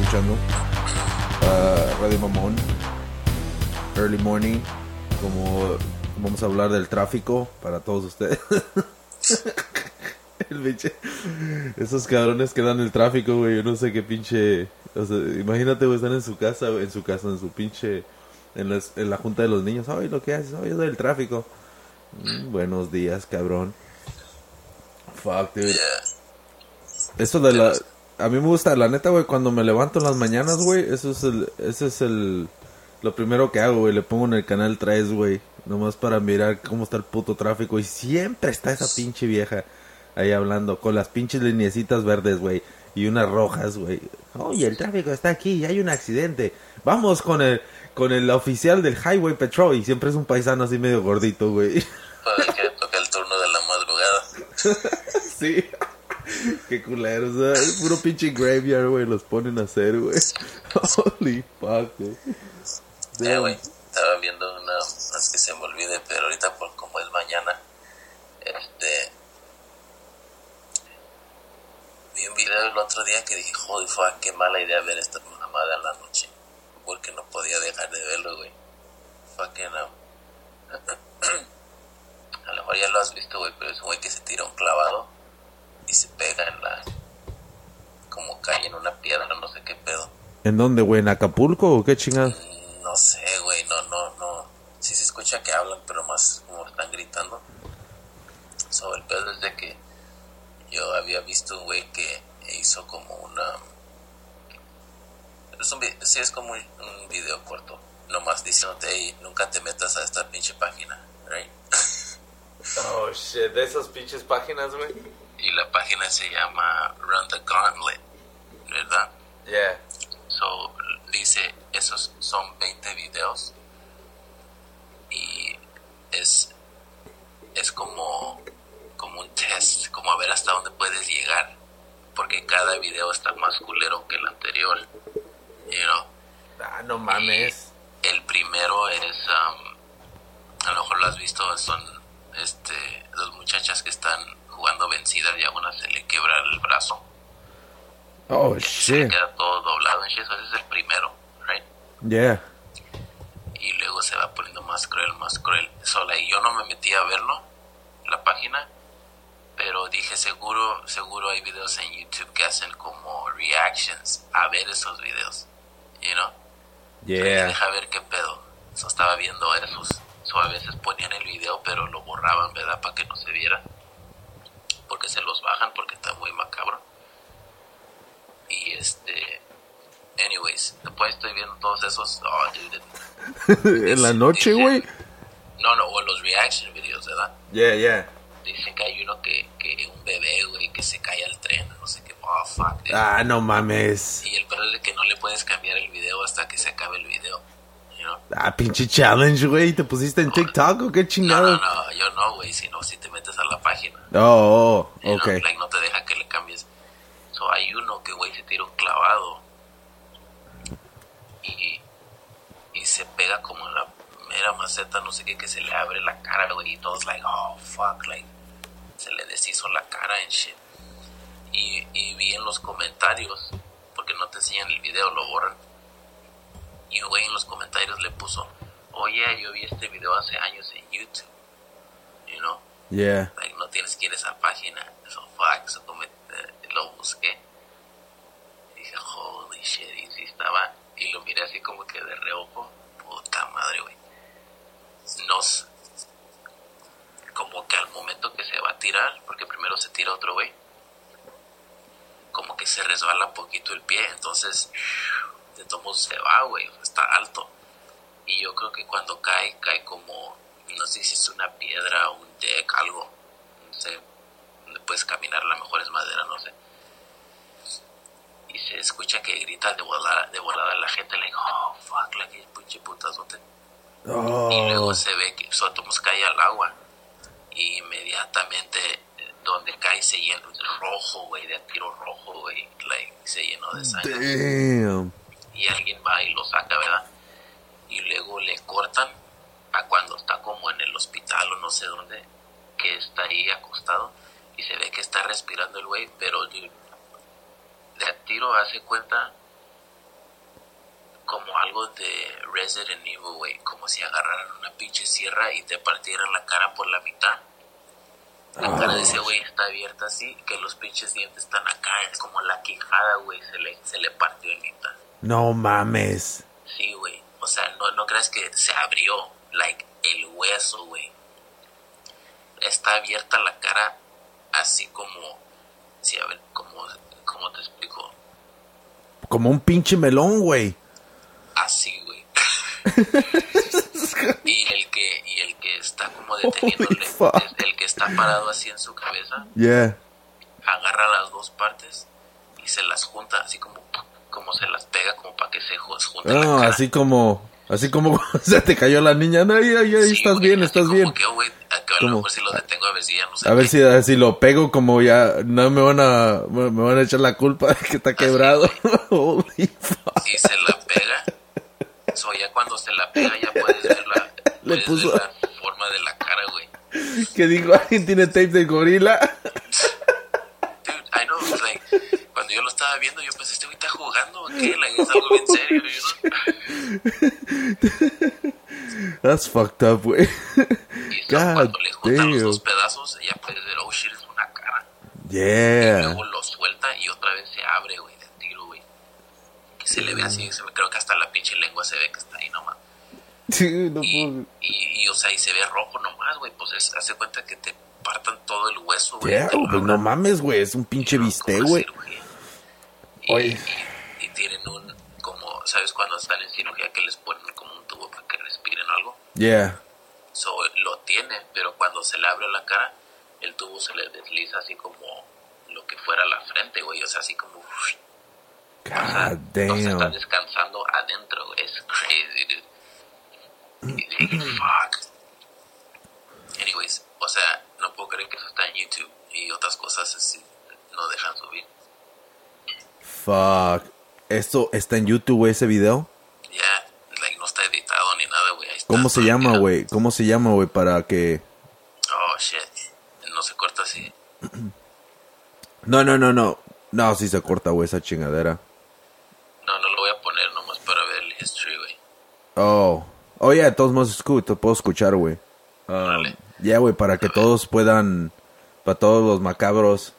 escuchando. Uh, Radio Mamón, Early Morning, como vamos a hablar del tráfico para todos ustedes. el pinche, esos cabrones que dan el tráfico, güey, yo no sé qué pinche, o sea, imagínate, güey, están en su casa, en su casa, en su pinche, en, las- en la junta de los niños, ay, lo que haces, ay, yo doy el tráfico. Mm, buenos días, cabrón. Fuck, dude. Eso de la... A mí me gusta, la neta, güey, cuando me levanto en las mañanas, güey, eso es el... Ese es el... Lo primero que hago, güey, le pongo en el canal 3, güey, nomás para mirar cómo está el puto tráfico. Y siempre está esa pinche vieja ahí hablando, con las pinches lineecitas verdes, güey, y unas rojas, güey. Oye, el tráfico está aquí, hay un accidente. Vamos con el, con el oficial del Highway Patrol. Y siempre es un paisano así medio gordito, güey. Para que toque el turno de la madrugada. Sí. Qué culeros, ¿no? Es puro pinche graveyard, güey. Los ponen a hacer, güey. Holy fuck, güey. Eh, güey, estaba viendo una, no es que se me olvide, pero ahorita por como es mañana, este, vi un video el otro día que dije, holy fuck, qué mala idea ver esta mamada en la noche, porque no podía dejar de verlo, güey. Fucking no. A lo mejor ya lo has visto, güey, pero es un güey que se tira un clavado y se pega en la, como cae en una piedra, no sé qué pedo. ¿En dónde, güey? ¿En Acapulco o qué chingada? No sé, güey, no, no, no. Sí se escucha que hablan, pero más como están gritando. Sobre el pedo es de que yo había visto un güey que hizo como una... Es un, sí, es como un, un video corto. Nomás diciéndote, hey, nunca te metas a esta pinche página, right? Oh, shit. De esas pinches páginas, güey. Y la página se llama Run the Gauntlet, ¿verdad? Yeah. So, dice, esos son 20 videos y es, es como, como un test, como a ver hasta dónde puedes llegar, porque cada video está más culero que el anterior, you know? Ah, no mames. El primero es, um, a lo mejor lo has visto, son este, dos muchachas que están jugando vencidas y a una se le quebra el brazo, Oh, se le shit. queda todo doblado en shit, so ese es el primero, right? Yeah. y luego se va poniendo más cruel, más cruel. Sola y yo no me metí a verlo, la página, pero dije seguro, seguro hay videos en YouTube que hacen como reactions a ver esos videos, you know. Yeah. deja ver qué pedo. So, estaba viendo esos. So, a veces ponían el video, pero lo borraban, ¿verdad? Para que no se viera. Porque se los bajan, porque está muy macabro. Y este. Anyways, después estoy viendo todos esos. Oh, dude, ¿En la noche, güey? no, no, o los reaction videos, ¿verdad? Yeah, yeah. Dicen que hay uno que, que un bebé, güey, que se cae al tren, no sé qué, oh, fuck. dude. Ah, no mames. Y el peor es que no le puedes cambiar el video hasta que se acabe el video? Ah, pinche challenge, güey. ¿Te pusiste en TikTok o qué No, chingado? no, no, yo no, güey, sino si te metes a página. Oh, oh, ok. like, no te deja que le cambies. So, hay uno que, güey, se tira un clavado y, y se pega como en la mera maceta, no sé qué, que se le abre la cara, güey, y todos, like, oh, fuck, like, se le deshizo la cara en shit. Y, y vi en los comentarios, porque no te enseñan el video, lo borran. Y un güey en los comentarios le puso, oye, yo vi este video hace años en YouTube, Yeah. like, no tienes que ir a esa página. Eso, fuck, eh, lo busqué. Y dije, holy shit, y sí estaba, y lo miré así como que de reojo. Puta madre, güey. No s- como que al momento que se va a tirar, porque primero se tira otro güey, como que se resbala un poquito el pie, entonces de todos se va, güey, está alto. Y yo creo que cuando cae, cae como, no sé si es una piedra, un deck, algo. No sé, donde puedes caminar, a lo mejor es madera, no sé. Y se escucha que grita de volada, de volada la gente, like, oh, fuck, la que pinche putazote. Y luego Oh. se ve que Sotomos cae al agua. Y inmediatamente donde cae se llena rojo, güey, de tiro rojo, güey, like, se llenó de sangre Damn. y alguien va y lo saca, ¿verdad? Y luego le cortan a cuando está como en el hospital o no sé dónde, que está ahí acostado, y se ve que está respirando el güey, pero dude, de a tiro hace cuenta como algo de Resident Evil, güey, como si agarraran una pinche sierra y te partieran la cara por la mitad. La cara de ese güey está abierta así, que los pinches dientes están acá, es como la quijada, güey, se le, se le partió en mitad. No mames. Sí, güey. O sea, no, no creas que se abrió, like, el hueso, güey. Está abierta la cara así como, sí, a ver, como, ¿cómo te explico? Como un pinche melón, güey. Así, güey. y el que, y el que está como deteniéndole, el que está parado así en su cabeza, Yeah. agarra las dos partes y se las junta, así como, como se las pega, como para que se ju- junte la No, cara. así como, así como se te cayó la niña. No, ahí, ahí, ahí Sí, estás güey, bien, así estás bien. que, oh, güey, a, lo mejor si lo detengo a ver si ya no sé A ver si, a ver si lo pego como ya no me van a me van a echar la culpa de que está quebrado. Holy fuck. y se la pega. So, ya cuando se la pega ya puedes ver la, Le puedes puso- ver la forma de la cara, güey. Que dijo, alguien tiene tape de gorila. Dude, I know, like, yo lo estaba viendo, yo pensé, este güey está jugando, ¿o qué? Like, es algo bien serio, know? That's fucked up, güey. Y God cuando le juntan los dos pedazos, ya puedes ver, oh shit, es una cara. Yeah. Luego lo suelta y otra vez se abre, güey, de tiro, güey. Que se le ve así, se me creo que hasta la pinche lengua se ve que está ahí nomás. Sí, no Y, puedo- y, y, o sea, y se ve rojo nomás, güey. Pues es, hace cuenta que te partan todo el hueso, güey. Yeah, pues no mames, güey. Es un pinche y luego bistec, güey. Y, Oye. y, y tienen un, como, ¿sabes cuando están en cirugía que les ponen como un tubo para que respiren o algo? Yeah. So, lo tiene, pero cuando se le abre la cara, el tubo se le desliza así como lo que fuera la frente, güey. O sea, así como... O sea, God no se está damn. descansando adentro. Es crazy, dude. Y- Fuck. Anyways, o sea, no puedo creer que eso está en YouTube y otras cosas así no dejan subir. Fuck. ¿Esto está en YouTube, güey, ese video? Ya, like, no está editado ni nada, güey. ¿Cómo se llama, güey? ¿Cómo se llama, güey? Para que... Oh, shit. No se corta así. No, no, no, no. No, sí se corta, güey, esa chingadera. No, no lo voy a poner nomás para ver el history, güey. Oh. Oh, yeah, de todos modos escu- te puedo escuchar, güey. Um. Ya, güey, para que todos puedan... Para todos los macabros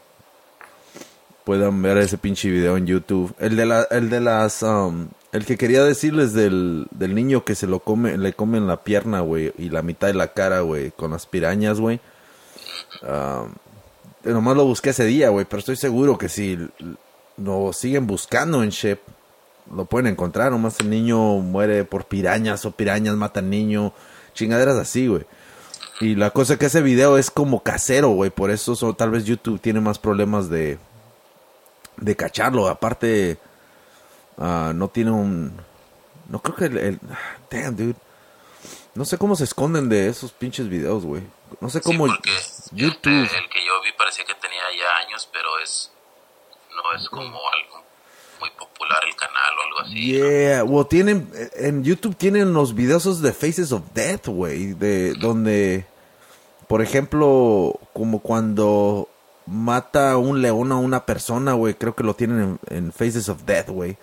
puedan ver ese pinche video en YouTube. El de la, el de las, um, el que quería decirles del, del niño que se lo come, le comen la pierna, güey, y la mitad de la cara, güey, con las pirañas, güey. Um, nomás lo busqué ese día, güey, pero estoy seguro que si lo siguen buscando en Shep, lo pueden encontrar. Nomás el niño muere por pirañas o pirañas matan niño, chingaderas así, güey. Y la cosa que ese video es como casero, güey. Por eso so- tal vez YouTube tiene más problemas de, de cacharlo. Aparte, ah, no tiene un... No creo que el, el- Damn, dude. No sé cómo se esconden de esos pinches videos, güey. No sé cómo... sí, YouTube... El que yo vi parecía que tenía ya años, pero es no es como algo muy popular el canal o algo así. Yeah, well, tienen, en YouTube tienen los videos de Faces of Death, güey, de donde, por ejemplo, como cuando mata un león a una persona, güey, creo que lo tienen en, en Faces of Death, güey.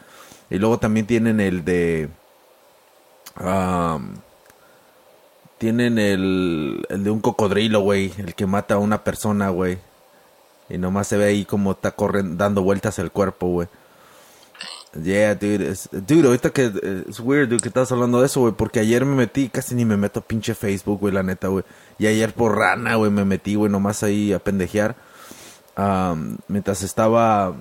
Y luego también tienen el de, um, tienen el, el de un cocodrilo, güey, el que mata a una persona, güey. Y nomás se ve ahí como está corriendo, dando vueltas el cuerpo, güey. Yeah, dude. Dude, ahorita que es weird, dude, que estás hablando de eso, güey. Porque ayer me metí, casi ni me meto a pinche Facebook, güey, la neta, güey. Y ayer por rana, güey, me metí, güey, nomás ahí a pendejear. Mientras estaba.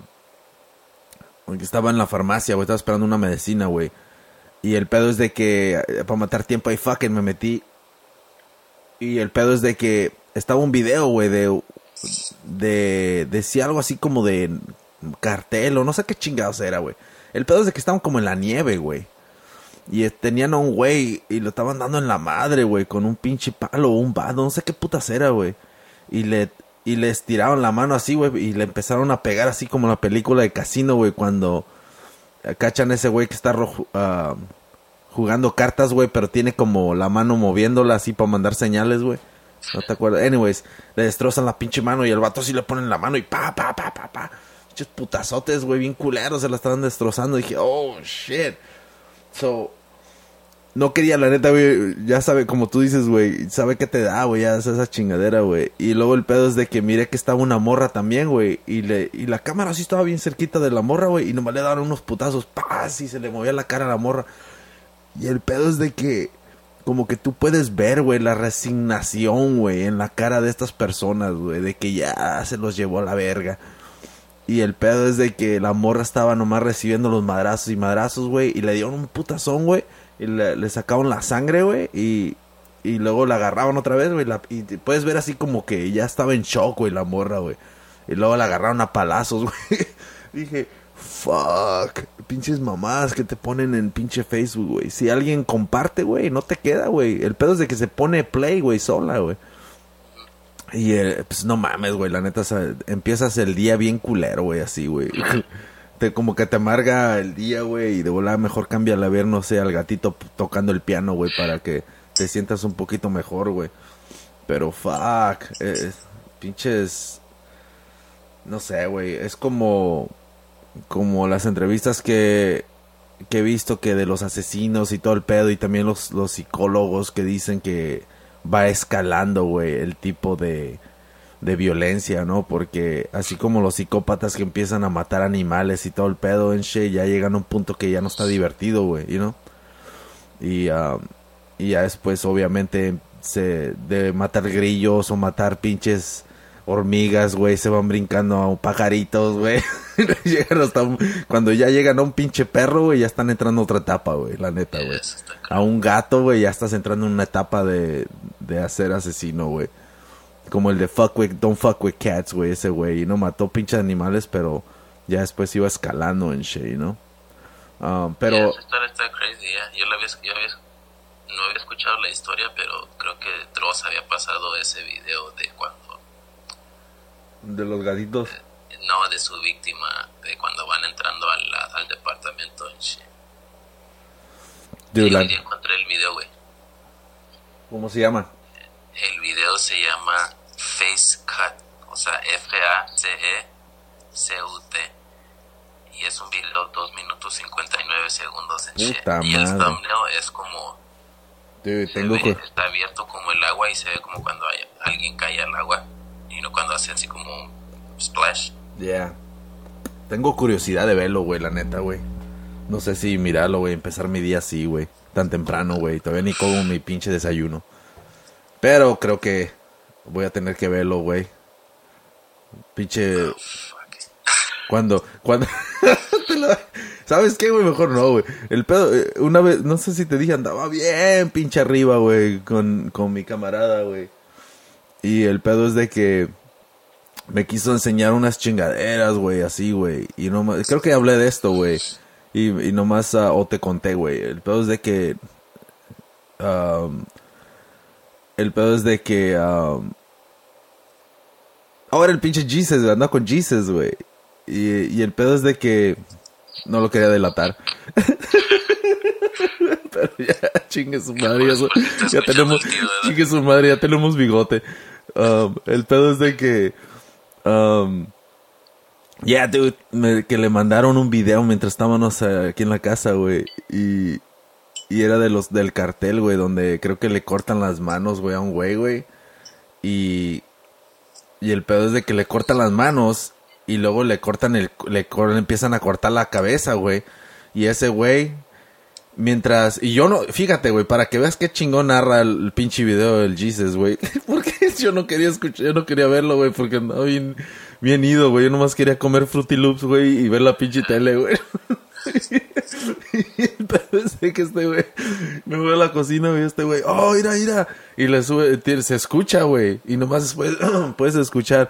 Estaba en la farmacia, güey, estaba esperando una medicina, güey. Y el pedo es de que, eh, para matar tiempo ahí, fucking me metí. Y el pedo es de que estaba un video, güey, de. De. Decía algo así como de. Cartel o no sé qué chingados era, güey. El pedo es de que estaban como en la nieve, güey. Y eh, tenían a un güey y lo estaban dando en la madre, güey, con un pinche palo o un vado, no sé qué putas era, güey. Y le y le estiraron la mano así, güey, y le empezaron a pegar así como la película de Casino, güey, cuando cachan ese güey que está rojo- ah, jugando cartas, güey, pero tiene como la mano moviéndola así para mandar señales, güey. ¿No te acuerdas? Anyways, le destrozan la pinche mano y el vato sí le ponen la mano y pa, pa, pa, pa, pa. Pinches putazotes, güey, bien culeros, se la estaban destrozando. dije, oh, shit. So, no quería, la neta, güey, ya sabe, como tú dices, güey, sabe que te da, güey, ya esa chingadera, güey. Y luego el pedo es de que mire que estaba una morra también, güey, y le y la cámara sí estaba bien cerquita de la morra, güey, y nomás le daban unos putazos, paz, y se le movía la cara a la morra. Y el pedo es de que como que tú puedes ver, güey, la resignación, güey, en la cara de estas personas, güey, de que ya se los llevó a la verga. Y el pedo es de que la morra estaba nomás recibiendo los madrazos y madrazos, güey, y le dieron un putazón, güey, y le, sacaban la sangre, güey, y, y luego la agarraban otra vez, güey, y puedes ver así como que ya estaba en shock, güey, la morra, güey. Y luego la agarraron a palazos, güey. Dije, Fuck. Pinches mamás que te ponen en pinche Facebook, güey. Si alguien comparte, güey, no te queda, güey. El pedo es de que se pone play, güey, sola, güey. Y eh, pues no mames, güey. La neta, empiezas el día bien culero, güey, así, güey. como que te amarga el día, güey. Y de volada mejor cambia a ver, no sé, al gatito tocando el piano, güey, para que te sientas un poquito mejor, güey. Pero fuck. pinches. No sé, güey. Es como como las entrevistas que, que he visto que de los asesinos y todo el pedo y también los, los psicólogos que dicen que va escalando, güey, el tipo de, de violencia, ¿no? Porque así como los psicópatas que empiezan a matar animales y todo el pedo en She, ya llegan a un punto que ya no está divertido, güey, you know? Y, um, y ya después, obviamente, se, de matar grillos o matar pinches hormigas, güey, se van brincando a pajaritos, güey. cuando ya llegan a un pinche perro, güey, ya están entrando a otra etapa, güey, la neta, güey. A un gato, güey, ya estás entrando en una etapa de, de hacer asesino, güey. Como el de fuck with, don't fuck with cats, güey, ese güey. Y no mató pinches animales, pero ya después iba escalando en Shay, ¿no? Um, pero... esa historia está crazy, Yo, la había, yo no había escuchado la historia, pero creo que Dross había pasado ese video de cuando de los gatitos. No, de su víctima, de cuando van entrando al, al departamento en De encontré el video, güey. ¿Cómo se llama? El video se llama Face Cut, o sea, F-A-C-E-C-U-T. Y es un video 2 minutos 59 segundos en Puta Y el thumbnail es como. tengo que... Está abierto como el agua y se ve como cuando hay, alguien cae al agua y no cuando hace así como splash. Yeah. Tengo curiosidad de verlo, güey, la neta, güey. No sé si mirarlo, güey, empezar mi día así, güey. Tan temprano, güey. Todavía ni como mi pinche desayuno. Pero creo que voy a tener que verlo, güey. Pinche... Oh, cuando, cuando... ¿Sabes qué, güey? Mejor no, güey. El pedo, eh, una vez, no sé si te dije, andaba bien pinche arriba, güey, con, con mi camarada, güey. Y el pedo es de que me quiso enseñar unas chingaderas, güey, así, güey. Y no creo que hablé de esto, güey. Y, y nomás, uh, o te conté, güey. El pedo es de que, um, el pedo es de que, um, ahora el pinche Jesus, anda con Jesus, güey. Y, y el pedo es de que, no lo quería delatar. Pero ya, chingue su madre, ya, ya tenemos, chingue su madre, ya tenemos bigote. Um, el pedo es de que. Um, yeah, dude, que le mandaron un video mientras estábamos aquí en la casa, güey. Y, y era de los del cartel, güey, donde creo que le cortan las manos, güey, a un güey, güey. Y, y el pedo es de que le cortan las manos y luego le cortan el, le, le empiezan a cortar la cabeza, güey. Y ese güey Mientras, y yo no, fíjate, güey, para que veas qué chingón narra el, pinche video del Jesus, güey. Porque yo no quería escuchar, yo no quería verlo, güey, porque andaba bien, bien ido, güey. Yo nomás quería comer Fruity Loops, güey, y ver la pinche tele, güey. Que este güey me voy a la cocina, güey, este güey, oh, mira, mira. Y le sube, se escucha, güey. Y nomás después puedes escuchar,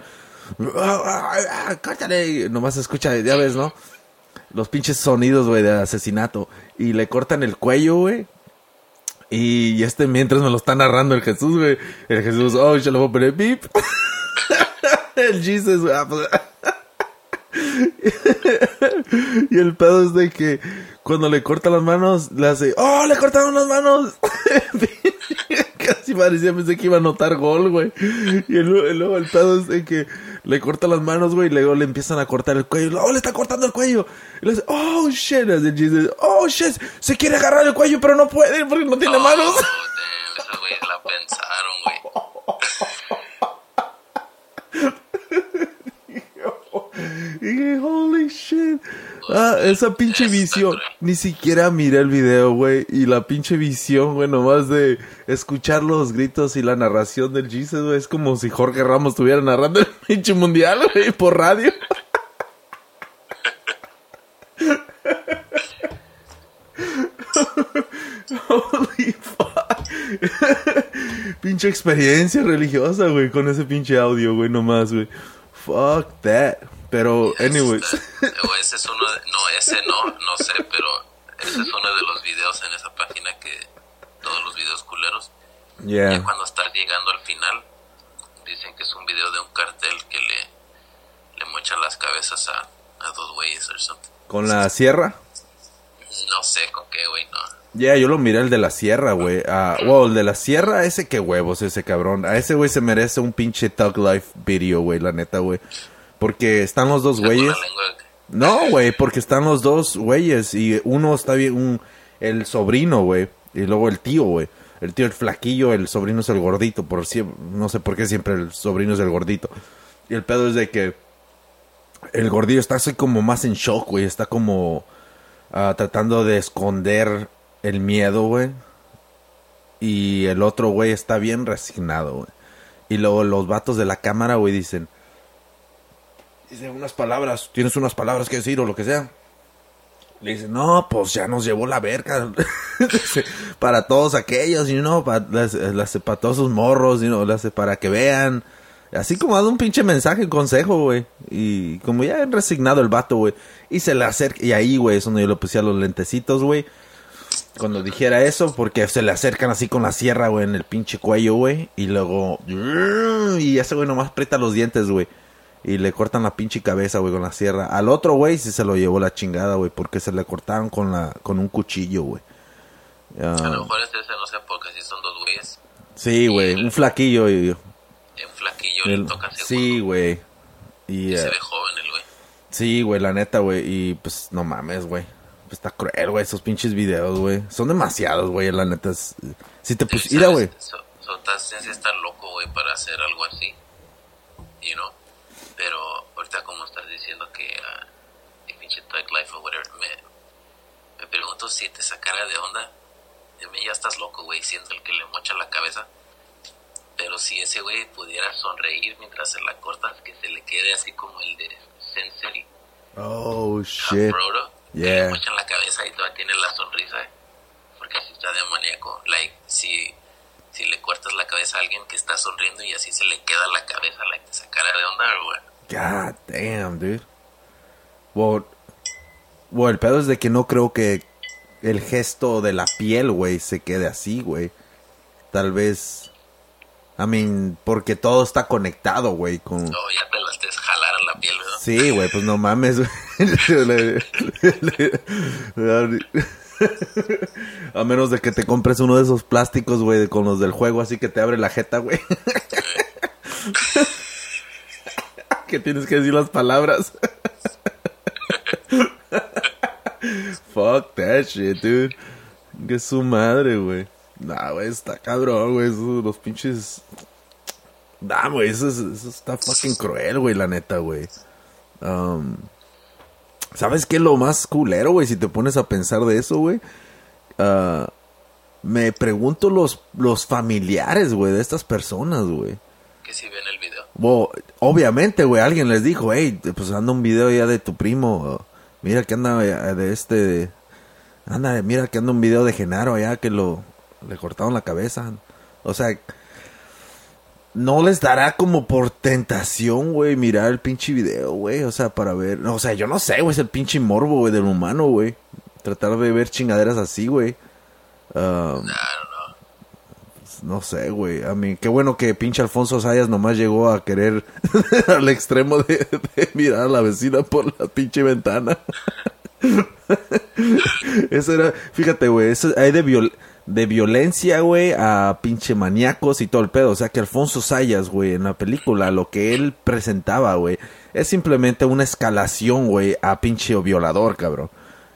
ah, ah, ah, córtale. Nomás se escucha, ya ves, ¿no? los pinches sonidos, güey, de asesinato. Y le cortan el cuello, güey. Y este mientras me lo está narrando el Jesús, güey. El Jesús, oh, yo le voy a poner pip. el Jesus, güey. Y el pedo es de que cuando le corta las manos, le hace, oh, le cortaron las manos. Casi parecía, pensé que iba a anotar gol, güey. Y luego el pedo es de que le corta las manos, güey, y luego le empiezan a cortar el cuello. ¡Oh, le está cortando el cuello! Y le dice, ¡Oh, shit! Así ¡Oh, shit! Se quiere agarrar el cuello, pero no puede porque no tiene Oh, manos. esos güeyes la pensaron, güey. Y holy shit. Ah, esa pinche visión. Ni siquiera miré el video, güey. Y la pinche visión, güey, nomás de escuchar los gritos y la narración del Jesus, güey. Es como si Jorge Ramos estuviera narrando el pinche mundial, güey, por radio. Holy fuck. pinche experiencia religiosa, güey, con ese pinche audio, güey, nomás, güey. Fuck that. Pero, anyways. O ese es uno de, no, ese no, no sé, pero ese es uno de los videos en esa página que todos los videos culeros. Ya Yeah. cuando estás llegando al final, dicen que es un video de un cartel que le, le mochan las cabezas a, a dos güeyes o something. Con la sierra. No sé con qué, güey, no. Ya, yo lo miré el de la sierra, güey. Ah, wow, el de la sierra, ese que huevos, ese cabrón. A ese güey se merece un pinche Thug Life video, güey, la neta, güey. Porque están los dos güeyes. No, güey, porque están los dos güeyes y uno está bien, un, el sobrino, güey, y luego el tío, güey. El tío el flaquillo, el sobrino es el gordito, por si, no sé por qué siempre el sobrino es el gordito. Y el pedo es de que el gordillo está así como más en shock, güey, está como ah, tratando de esconder el miedo, güey. Y el otro güey está bien resignado, güey. Y luego los vatos de la cámara, güey, dicen, dice unas palabras, tienes unas palabras que decir o lo que sea. Le dice, no, pues ya nos llevó la verga. Para todos aquellos, y no, para, para todos sus morros, y no, para que vean. Así como dando un pinche mensaje, consejo, güey. Y como ya resignado el vato, güey. Y se le acerca, y ahí, güey, es donde yo le puse a los lentecitos, güey. Cuando dijera eso, porque se le acercan así con la sierra, güey, en el pinche cuello, güey. Y luego, y ese güey nomás aprieta los dientes, güey. Y le cortan la pinche cabeza, güey, con la sierra. Al otro, güey, sí se lo llevó la chingada, güey, porque se le cortaron con la con un cuchillo, güey. Ah, A lo mejor es ese, no sé, porque si son dos güeyes. sí, güey, un flaquillo. Y, Un flaquillo el- le toca sí, güey. Y, Y eh, se ve joven el güey. sí, güey, la neta, güey. Y pues no mames, güey. Pues, está cruel, güey, esos pinches videos, güey. Son demasiados, güey, la neta. Es... Si te Sí, pus... Mira, ¿sabes? güey. So, so, sí está loco, güey, para hacer algo así. You know? Pero ahorita como estás diciendo que ah, el pinche Tag Life o whatever, me, pregunto si te sacara de onda. De mí ya estás loco, güey, siendo el que le mocha la cabeza. Pero si ese güey pudiera sonreír mientras se la cortas, que se le quede así como el de Sensei Oh, shit. Yeah. le mochan la cabeza y todavía tiene la sonrisa, eh, porque así está demoníaco. Like, si, si le cortas la cabeza a alguien que está sonriendo y así se le queda la cabeza, like, te sacara de onda, güey. God damn, dude. Well, well, el pedo es de que no creo que el gesto de la piel, güey, se quede así, güey. Tal vez. I mean, porque todo está conectado, güey, con. No, ya te las te jalar a la piel, ¿verdad? Sí, güey, pues no mames, güey. A menos de que te compres uno de esos plásticos, güey, con los del juego, así que te abre la jeta, güey. que tienes que decir las palabras. Fuck that shit, dude. Que su madre, güey. Nah, güey, está cabrón, güey. Los pinches. Nah, güey, eso, es- eso está fucking cruel, güey, la neta, güey. Um, ¿Sabes qué es lo más culero, güey? Si te pones a pensar de eso, güey. Ah, me pregunto los, los familiares, güey, de estas personas, güey. Que si ven el video. Obviamente, güey, alguien les dijo, hey, pues anda un video ya de tu primo. Mira que anda eh, de este. Anda, mira que anda un video de Genaro allá que lo. Le cortaron la cabeza. O sea. No les dará como por tentación, güey, mirar el pinche video, güey. O sea, para ver. O sea, yo no sé, güey, es el pinche morbo, güey, del humano, güey. Tratar de ver chingaderas así, güey. Ah, no, sé, güey. A mí, qué bueno que pinche Alfonso Sayas nomás llegó a querer al extremo de, de mirar a la vecina por la pinche ventana. eso era, fíjate, güey, eso hay de viol de violencia, güey, a pinche maníacos y todo el pedo. O sea que Alfonso Sayas, güey, en la película, lo que él presentaba, güey, es simplemente una escalación, güey, a pinche violador, cabrón.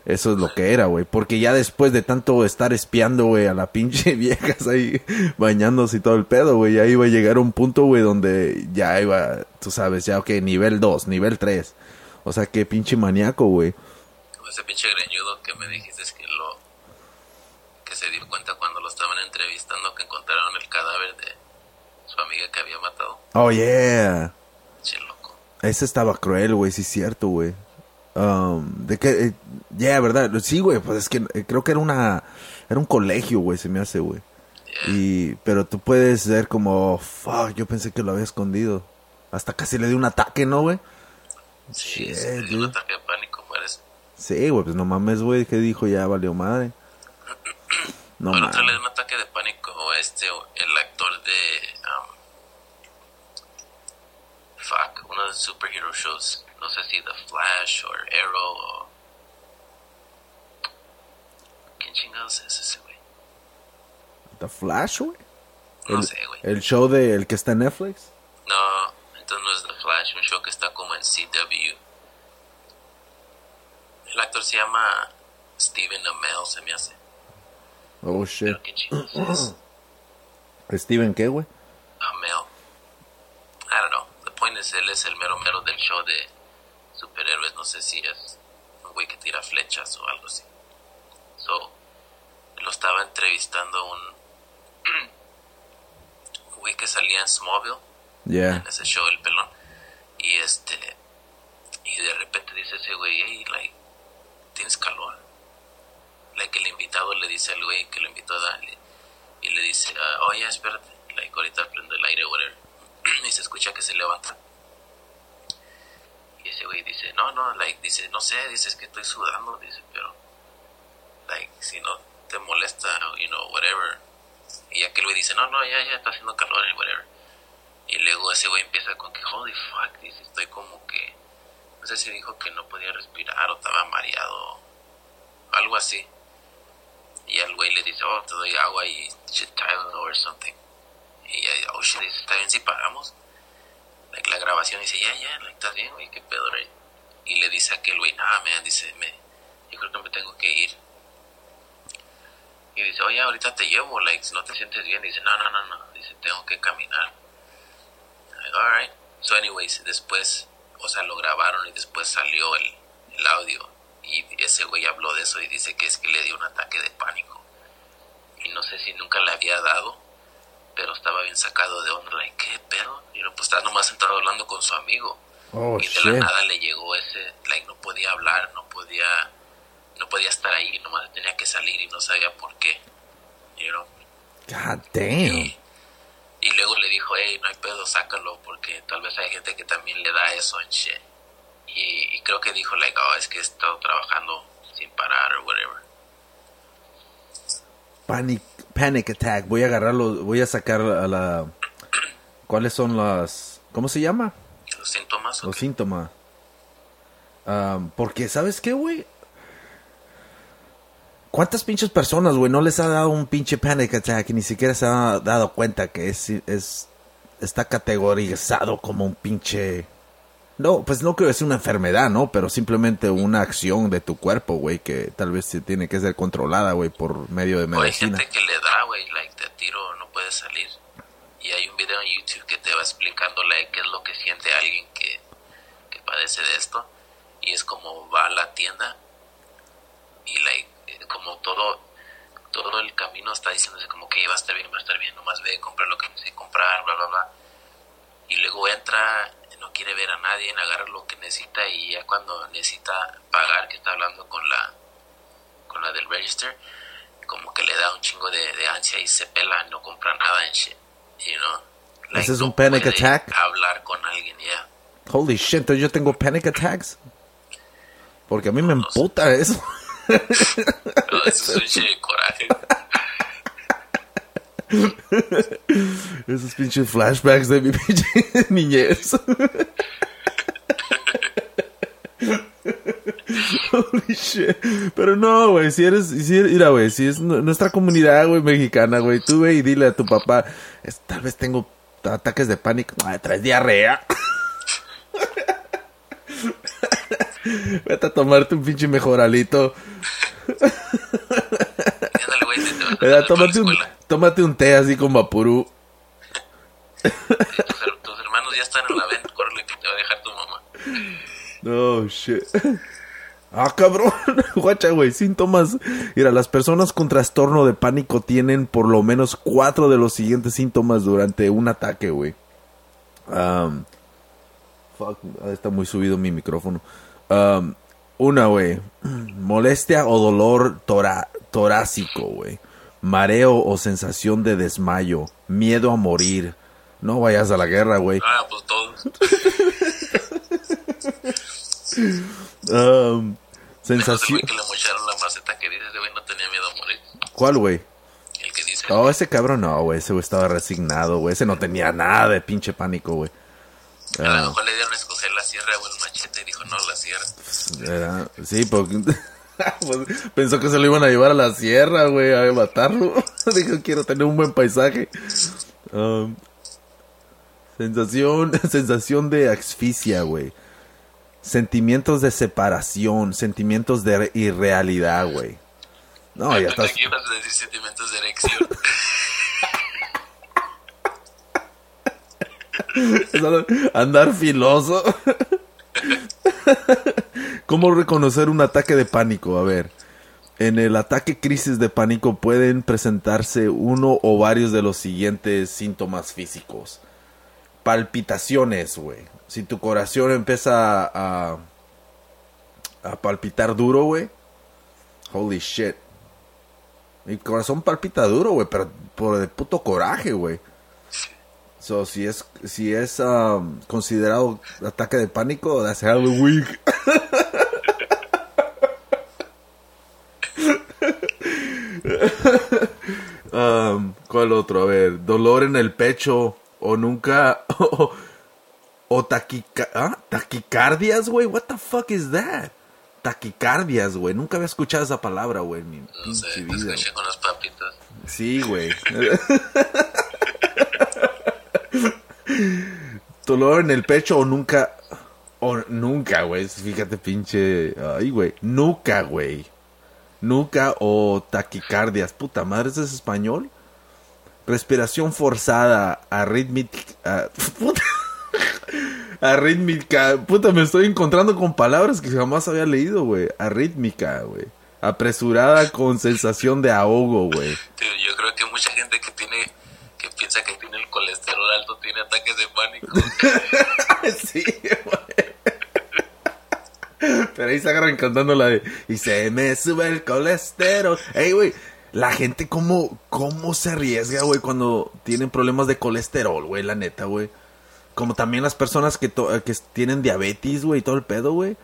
Eso es lo que era, güey. Porque ya después de tanto estar espiando, güey, a la pinche viejas ahí bañándose y todo el pedo, güey, ya iba a llegar a un punto, güey, donde ya iba, tú sabes, ya, ok, nivel 2, nivel 3. O sea, que pinche maníaco, güey. Como ese pinche greñudo que me dijiste que lo. que se dio cuenta cuando lo estaban entrevistando que encontraron el cadáver de su amiga que había matado. Oh, yeah. Che, loco. Ese estaba cruel, güey, sí es cierto, güey. Um, de que, eh, ya, verdad, sí, güey, pues es que eh, creo que era una, era un colegio, güey, se me hace, güey. Yeah. Y, pero tú puedes ver como, fuck, yo pensé que lo había escondido. Hasta casi le di un ataque, ¿no, güey? Sí, Shit, si te dio un ataque de pánico, mueres. Sí, güey, pues no mames, güey, que dijo, ya valió madre. No Bueno, le dio un ataque de pánico a este, el actor de. um, fuck, uno de los superhero shows. No sé si The Flash o Arrow o. ¿Quién chingados es ese, güey? ¿The Flash, güey? No el, sé, güey. el show de el que está en Netflix. No, entonces no es The Flash, un show que está como en CW. El actor se llama Steven Amell, se me hace. Oh, shit. Pero qué chingados es. Steven, ¿qué, güey? Amell. I don't know. The point is, él es el mero mero del show de superhéroes. No sé si es un güey que tira flechas o algo así. So, lo estaba entrevistando un, un güey que salía en Smallville. Yeah. en ese show el pelón y este y de repente dice ese güey hey like tienes calor like el invitado le dice al güey que lo invitó a darle y le dice ah, oye espérate like ahorita prendo el aire whatever y se escucha que se levanta ese güey dice no no like dice no sé dice es que estoy sudando dice pero like si no te molesta you know whatever y aquel güey dice no no ya ya está haciendo calor y whatever y luego ese güey empieza con que, holy fuck, dice, estoy como que, no sé si dijo que no podía respirar o estaba mareado, algo así. Y al güey le dice, oh, te doy agua y shit Tylenol or something. Y ella, oh shit, dice, ¿está bien si paramos? La grabación dice, ya, ya, ¿estás bien, güey? ¿Qué pedo, right? Y le dice a aquel güey, nada, man, dice, me, yo creo que me tengo que ir. Y dice, oye, ahorita te llevo, like, no te sientes bien. Dice, no, no, no, no, dice, tengo que caminar. Like, alright. So, anyways, después, o sea, lo grabaron y después salió el, el audio. Y ese güey habló de eso y dice que es que le dio un ataque de pánico. Y no sé si nunca le había dado, pero estaba bien sacado de onda. Like, ¿qué pedo? Y no, pues está nomás sentado hablando con su amigo. Oh, y de la nada le llegó ese, like, no podía hablar, no podía, no podía estar ahí, nomás tenía que salir y no sabía por qué. You know? God damn. Y, y luego le dijo, hey, no hay pedo, sácalo, porque tal vez hay gente que también le da eso en shit. Y, y creo que dijo, like, oh, es que he estado trabajando sin parar o whatever. Panic, panic attack. Voy a agarrarlo, voy a sacar a la... ¿Cuáles son las... ¿Cómo se llama? Los síntomas, Los síntomas. Am, porque, ¿sabes qué, güey? ¿Cuántas pinches personas, güey, no les ha dado un pinche panic attack y ni siquiera se han dado cuenta que es, es está categorizado como un pinche... No, pues no creo que sea una enfermedad, ¿no? Pero simplemente una acción de tu cuerpo, güey, que tal vez sí tiene que ser controlada, güey, por medio de O hay medicina. gente que le da, güey, like, de tiro no puede salir. Y hay un video en YouTube que te va explicando, like, qué es lo que siente alguien que, que padece de esto. Y es como va a la tienda y, like, eh, como todo todo el camino está diciéndose como que va a estar bien, va a estar bien, nomás ve, compra lo que necesite comprar, bla, bla, bla. Y luego entra, no quiere ver a nadie, agarra lo que necesita y ya cuando necesita pagar, que está hablando con la con la del register, como que le da un chingo de, de ansia y se pela, no compra nada en shit, you know. ¿Ese es un panic attack? Hablar con alguien, ya. Holy shit, entonces yo tengo panic attacks. Porque a mí me emputa eso. Pero eso es un shit de coraje. Esos pinches flashbacks de mi pinche niñez. Holy shit. Pero no, güey, si eres, si eres- mira, güey, si es nu- nuestra comunidad, güey, mexicana, güey, tú ve y dile a tu papá, tal vez tengo ataques de pánico, ah, traes diarrea. Vete a tomarte un pinche mejoralito. Ándale, güey, te, te vas a Mira, mandar para la tómate, un, escuela. tómate un té así con vapurú. Tus, tus hermanos ya están en la venta, córrele que te va a dejar tu mamá. Oh, shit. Ah, cabrón. Guacha, güey. Síntomas. Mira, las personas con trastorno de pánico tienen por lo menos cuatro de los siguientes síntomas durante un ataque, güey. Um, fuck, está muy subido mi micrófono. Um, una, güey. Molestia o dolor tora- torácico, güey. Mareo o sensación de desmayo. Miedo a morir. No vayas a la guerra, güey. Ah, pues todos. Um, sensación. que le mocharon la maceta que dice, ese güey no tenía miedo a morir. ¿Cuál, güey? El que dice, Oh, ese cabrón no, güey. Ese güey estaba resignado, güey. Ese no tenía nada de pinche pánico, güey. a lo Ah, mejor le dieron a escoger la sierra o el machete y dijo, no, la sierra. era- sí, porque pues, pensó que se lo iban a llevar a la sierra, güey, a matarlo. Dijo, quiero tener un buen paisaje. Um, sensación, sensación de asfixia, güey. Sentimientos de separación, sentimientos de irrealidad, güey. No, ya Pensé estás. a decir sentimientos de erección. Andar filoso. ¿Cómo reconocer un ataque de pánico? A ver. En el ataque crisis de pánico pueden presentarse uno o varios de los siguientes síntomas físicos. Palpitaciones, güey. Si tu corazón empieza a, a palpitar duro, güey. Holy shit. Mi corazón palpita duro, güey, pero por el puto coraje, güey. So, si es, si es um, considerado ataque de pánico, that's hella weak. um, ¿Cuál otro? A ver, dolor en el pecho o nunca... o, o taquica- ¿ah? taquicardias, güey. What the fuck is that? Taquicardias, güey. Nunca había escuchado esa palabra, güey, No sé, vida. escuché con los papitos. Sí, güey. Dolor en el pecho o nunca. O nunca, güey. Fíjate, pinche. Ay, güey. Nunca, güey. Nunca o taquicardias. Puta madre, ¿eso es español? Respiración forzada. Arrítmica. puta. Arrítmica. Puta, me estoy encontrando con palabras que jamás había leído, güey. Arrítmica, güey. Apresurada con sensación de ahogo, güey. Yo creo que mucha gente que tiene, que piensa que tiene el colesterol alto tiene ataques de pánico. Sí, güey. Pero ahí se agarran cantando la de Y se me sube el colesterol. Ey, güey. La gente cómo, cómo se arriesga, güey, cuando tienen problemas de colesterol, güey, la neta, güey. Como también las personas que, que tienen diabetes, güey, y todo el pedo, güey.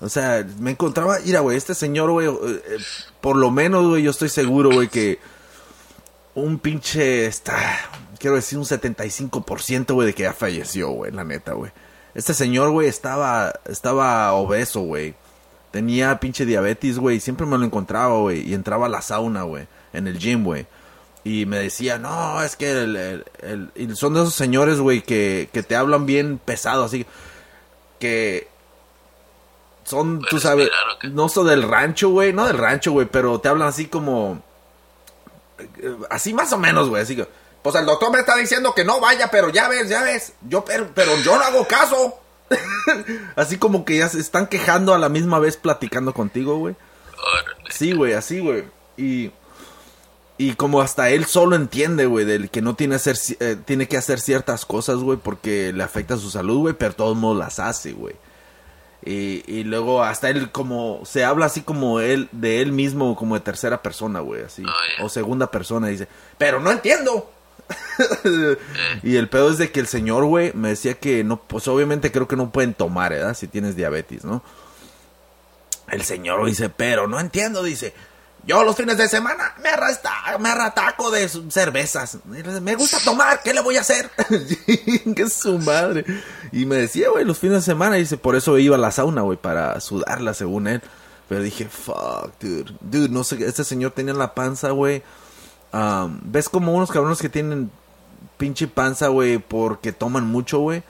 O sea, me encontraba, mira, güey, este señor, güey, eh, por lo menos, güey, yo estoy seguro, güey, que un pinche está, quiero decir un 75% güey de que ya falleció, güey, la neta, güey. Este señor, güey, estaba estaba obeso, güey. Tenía pinche diabetes, güey, siempre me lo encontraba, güey, y entraba a la sauna, güey, en el gym, güey. Y me decía, no, es que el, el- el- y son de esos señores, güey, que, que te hablan bien pesado, así que son, tú ¿Puedes sabes, no son del rancho, güey, no del rancho, güey, pero te hablan así como, eh, así más o menos, güey, así que, pues el doctor me está diciendo que no vaya, pero ya ves, ya ves, yo, pero, pero yo no hago caso. así como que ya se están quejando a la misma vez platicando contigo, güey. Sí, güey, así, güey. Y, y como hasta él solo entiende, güey, del que no tiene, hacer, eh, tiene que hacer ciertas cosas, güey, porque le afecta su salud, güey, pero de todos modos las hace, güey. Y, y luego hasta él como, se habla así como él, de él mismo, como de tercera persona, güey, así. Oh, yeah. O segunda persona, dice, pero no entiendo. y el pedo es de que el señor, güey, me decía que no, pues obviamente creo que no pueden tomar, ¿verdad? Si tienes diabetes, ¿no? El señor dice, pero no entiendo, dice. Yo los fines de semana me arrasta, me arrataco de cervezas. Me gusta tomar, ¿qué le voy a hacer? que es su madre. Y me decía, güey, los fines de semana, dice, por eso iba a la sauna, güey, para sudarla, según él. Pero dije, fuck, dude. Dude, no sé, este señor tenía la panza, güey. Um, ¿Ves como unos cabrones que tienen pinche panza, güey, porque toman mucho, güey?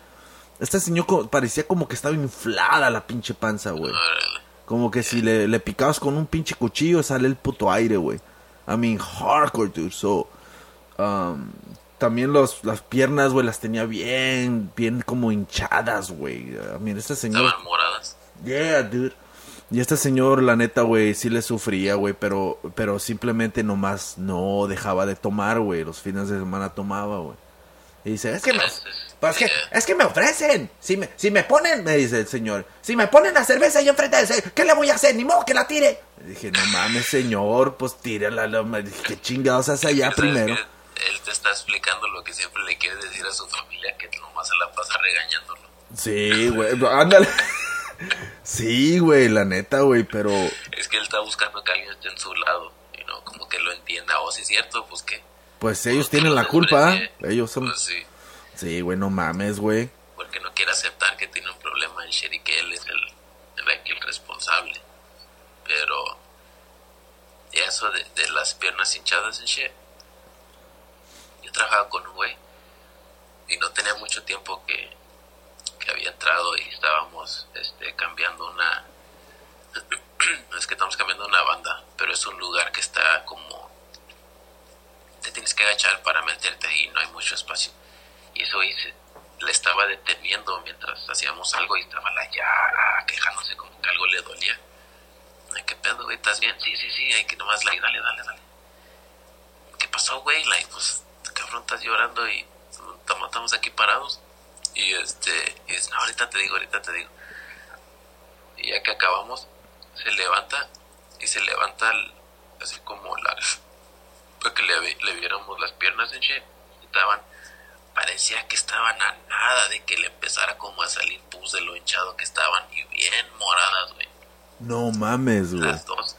Este señor parecía como que estaba inflada la pinche panza, güey. Como que si le, le picabas con un pinche cuchillo sale el puto aire, güey. I mean, hardcore, dude. So, um, también los, las piernas, güey, las tenía bien, bien como hinchadas, güey. I mean, este señor... Estaban moradas. Yeah, dude. Y este señor, la neta, güey, sí le sufría, güey, pero, pero simplemente nomás no dejaba de tomar, güey. Los fines de semana tomaba, güey. Y dice, es que me, Es- es- pues, es que, es que me ofrecen. Si me, si me ponen, me dice el señor, si me ponen la cerveza ahí enfrente de ese, ¿qué le voy a hacer? Ni modo que la tire. Y dije, no mames, señor, pues tírala. la Dije, ¿qué chingados hace allá ¿Sabes primero? Él te está explicando lo que siempre le quiere decir a su familia, que nomás se la pasa regañándolo. Sí, güey, ándale. Sí, güey, la neta, güey, pero... Es que él está buscando que alguien esté en su lado, y no como que lo entienda. O si es cierto, pues que... Pues ellos pues, tienen la lo culpa. ¿eh? Ellos son... Pues sí, Sí, güey, no mames, güey. porque no quiere aceptar que tiene un problema en shit y que él es el, el, el responsable. Pero... Y eso de, de las piernas hinchadas en shit. Yo trabajaba con un güey y no tenía mucho tiempo que, que había entrado y estábamos este, cambiando una... es que estamos cambiando una banda, pero es un lugar que está como... Te tienes que agachar para meterte ahí, no hay mucho espacio. Y eso hice. Le estaba deteniendo mientras hacíamos algo y estaba la ya quejándose como que algo le dolía. ¿Qué pedo, güey? ¿Estás bien? Sí, sí, sí. Hay que nomás, like, dale, dale, dale. ¿Qué pasó, güey? Like, pues, cabrón, estás llorando y estamos aquí parados. Y este, y dice, no, ahorita te digo, ahorita te digo. Y ya que acabamos, se levanta y se levanta el- así como la para que le, le viéramos las piernas en shit. Estaban, parecía que estaban a nada de que le empezara como a salir pus de lo hinchado que estaban y bien moradas, güey. No mames, güey. Las dos.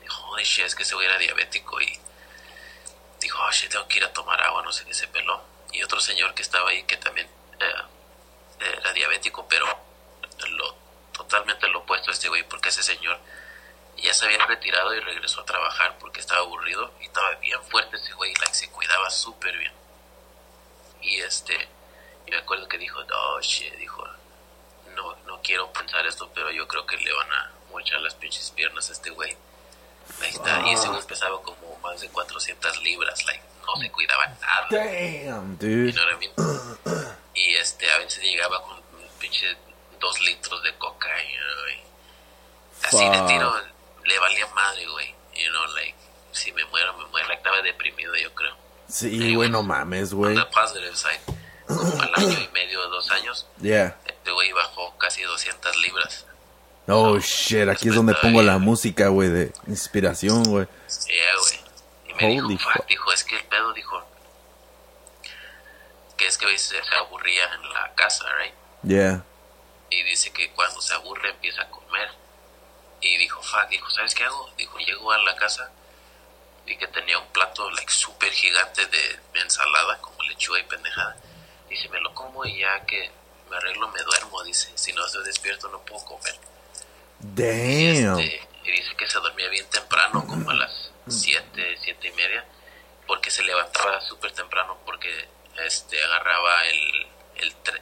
Dijo, shit, es que ese güey era diabético y dijo, oh shit, tengo que ir a tomar agua, no sé qué se peló. Y otro señor que estaba ahí que también eh, era diabético, pero lo totalmente lo opuesto a este güey, porque ese señor ya se había retirado y regresó a trabajar porque estaba aburrido y estaba bien fuerte ese güey, like, se cuidaba súper bien. Y este, yo me acuerdo que dijo, oh shit, dijo, no, no quiero pensar esto, pero yo creo que le van a mochar las pinches piernas a este güey. Ahí está, y ese güey pesaba como más de 400 libras, like, no se cuidaba nada. Damn, You dude. know what I mean? Y este, a veces llegaba con un pinche dos litros de coca, you know, así de Fuck. tiro le valía madre, güey. You know, like, si me muero, me muero. Estaba deprimido, yo creo. Sí, güey, no mames, güey. Positive side, como al año y medio, dos años, Yeah. este güey bajó casi 200 libras. Oh, shit, aquí es donde pongo la música, güey, de inspiración, güey. Yeah, güey. Y me Holy dijo, fuck, fuck. dijo, es que el pedo, dijo, que es que güey, se, se aburría en la casa, right? Yeah. Y dice que cuando se aburre empieza a comer. Y dijo, fuck, dijo, ¿sabes qué hago? Dijo, llego a la casa y que tenía un plato, like, súper gigante de ensalada, como lechuga y pendejada. Dice, me lo como y ya que me arreglo me duermo, dice. Si no estoy despierto no puedo comer. Damn. Este, y dice que se dormía bien temprano, como a las 7, siete y media, porque se levantaba súper temprano porque este agarraba el,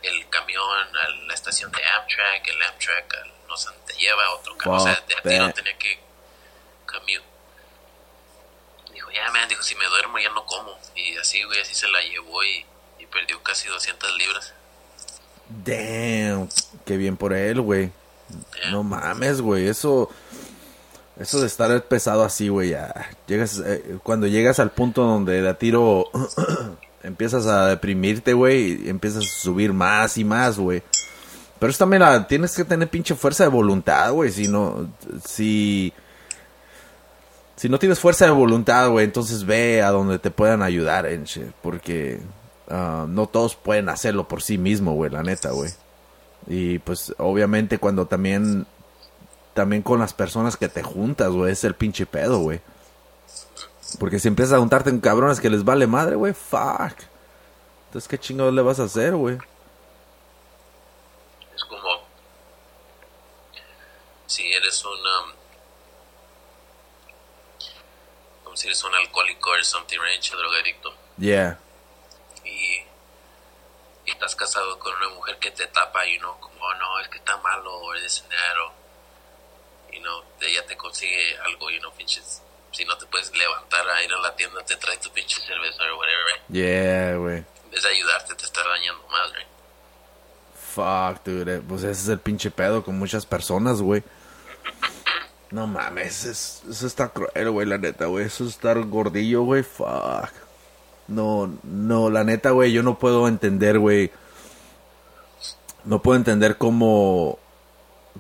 el, camión a la estación de Amtrak, el Amtrak al- no sé, te lleva a otro camión, o sea, a tiro that. tenía que commute. Dijo, ya, man, dijo, si me duermo ya no como. Y así, güey, así se la llevó y, y perdió casi 200 libras. Damn. Qué bien por él, güey. No mames, güey. Eso. Eso de estar pesado así, güey. Ya. Llegas, eh, cuando llegas al punto donde de a tiro empiezas a deprimirte, güey. Y empiezas a subir más y más, güey. Pero eso también la, tienes que tener pinche fuerza de voluntad, güey. Si no. Si. Si no tienes fuerza de voluntad, güey, entonces ve a donde te puedan ayudar, en shit, porque ah, no todos pueden hacerlo por sí mismo, güey, la neta, güey. Y pues obviamente cuando también también con las personas que te juntas, güey, es el pinche pedo, güey. Porque si empiezas a juntarte con cabrones que les vale madre, güey, fuck. Entonces, ¿qué chingados le vas a hacer, güey? Es como. Si eres un. Um, como si eres un alcohólico o something range, drogadicto. Yeah. Y. Y estás casado con una mujer que te tapa, y you no como, oh, no, es que está malo, o eres dinero. You know, ella te consigue algo, you know, pinches si no te puedes levantar a ir a la tienda, te trae tu pinche cerveza o whatever, right? Yeah, güey. En vez de ayudarte, te está dañando más, right? Fuck, dude. eh, Pues ese es el pinche pedo con muchas personas, güey. No mames, es- eso está cruel, güey, la neta, güey. Eso es estar gordillo, güey. Fuck. No, no, la neta, güey, yo no puedo entender, güey. No puedo entender cómo.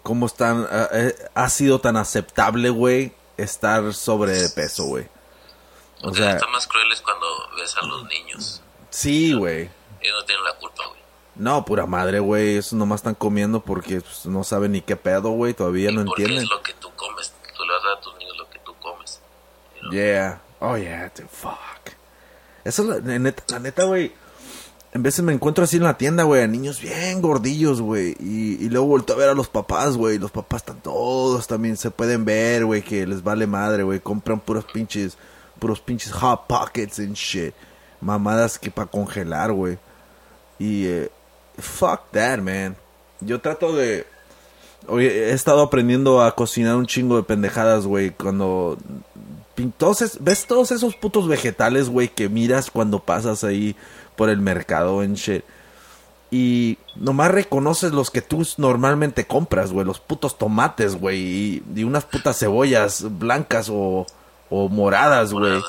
Cómo están. eh, eh, ha sido tan aceptable, güey, estar sobrepeso, güey. O que sea, está más cruel es cuando ves a los niños. sí, güey. Ellos no tienen la culpa, güey. No, pura madre, güey. Eso nomás están comiendo porque pues, no saben ni qué pedo, güey. Todavía no Porque entienden. es lo que tú comes. Tú le vas a dar a tus niños lo que tú comes. you know? Yeah. Oh, yeah, dude. Fuck. Eso, la neta, la neta, güey. En veces me encuentro así en la tienda, güey, a niños bien gordillos, güey. Y, y luego vuelto a ver a los papás, güey. Los papás están todos también, se pueden ver, güey, que les vale madre, güey. Compran puros pinches, puros pinches hot pockets and shit. Mamadas que para congelar, güey. Y, eh, fuck that, man. Yo trato de... Oye, he estado aprendiendo a cocinar un chingo de pendejadas, güey. Cuando... pin- todos es- ¿Ves todos esos putos vegetales, güey, que miras cuando pasas ahí por el mercado en shit? Y nomás reconoces los que tú normalmente compras, güey. Los putos tomates, güey. Y, y unas putas cebollas blancas o, o moradas, güey. Yeah.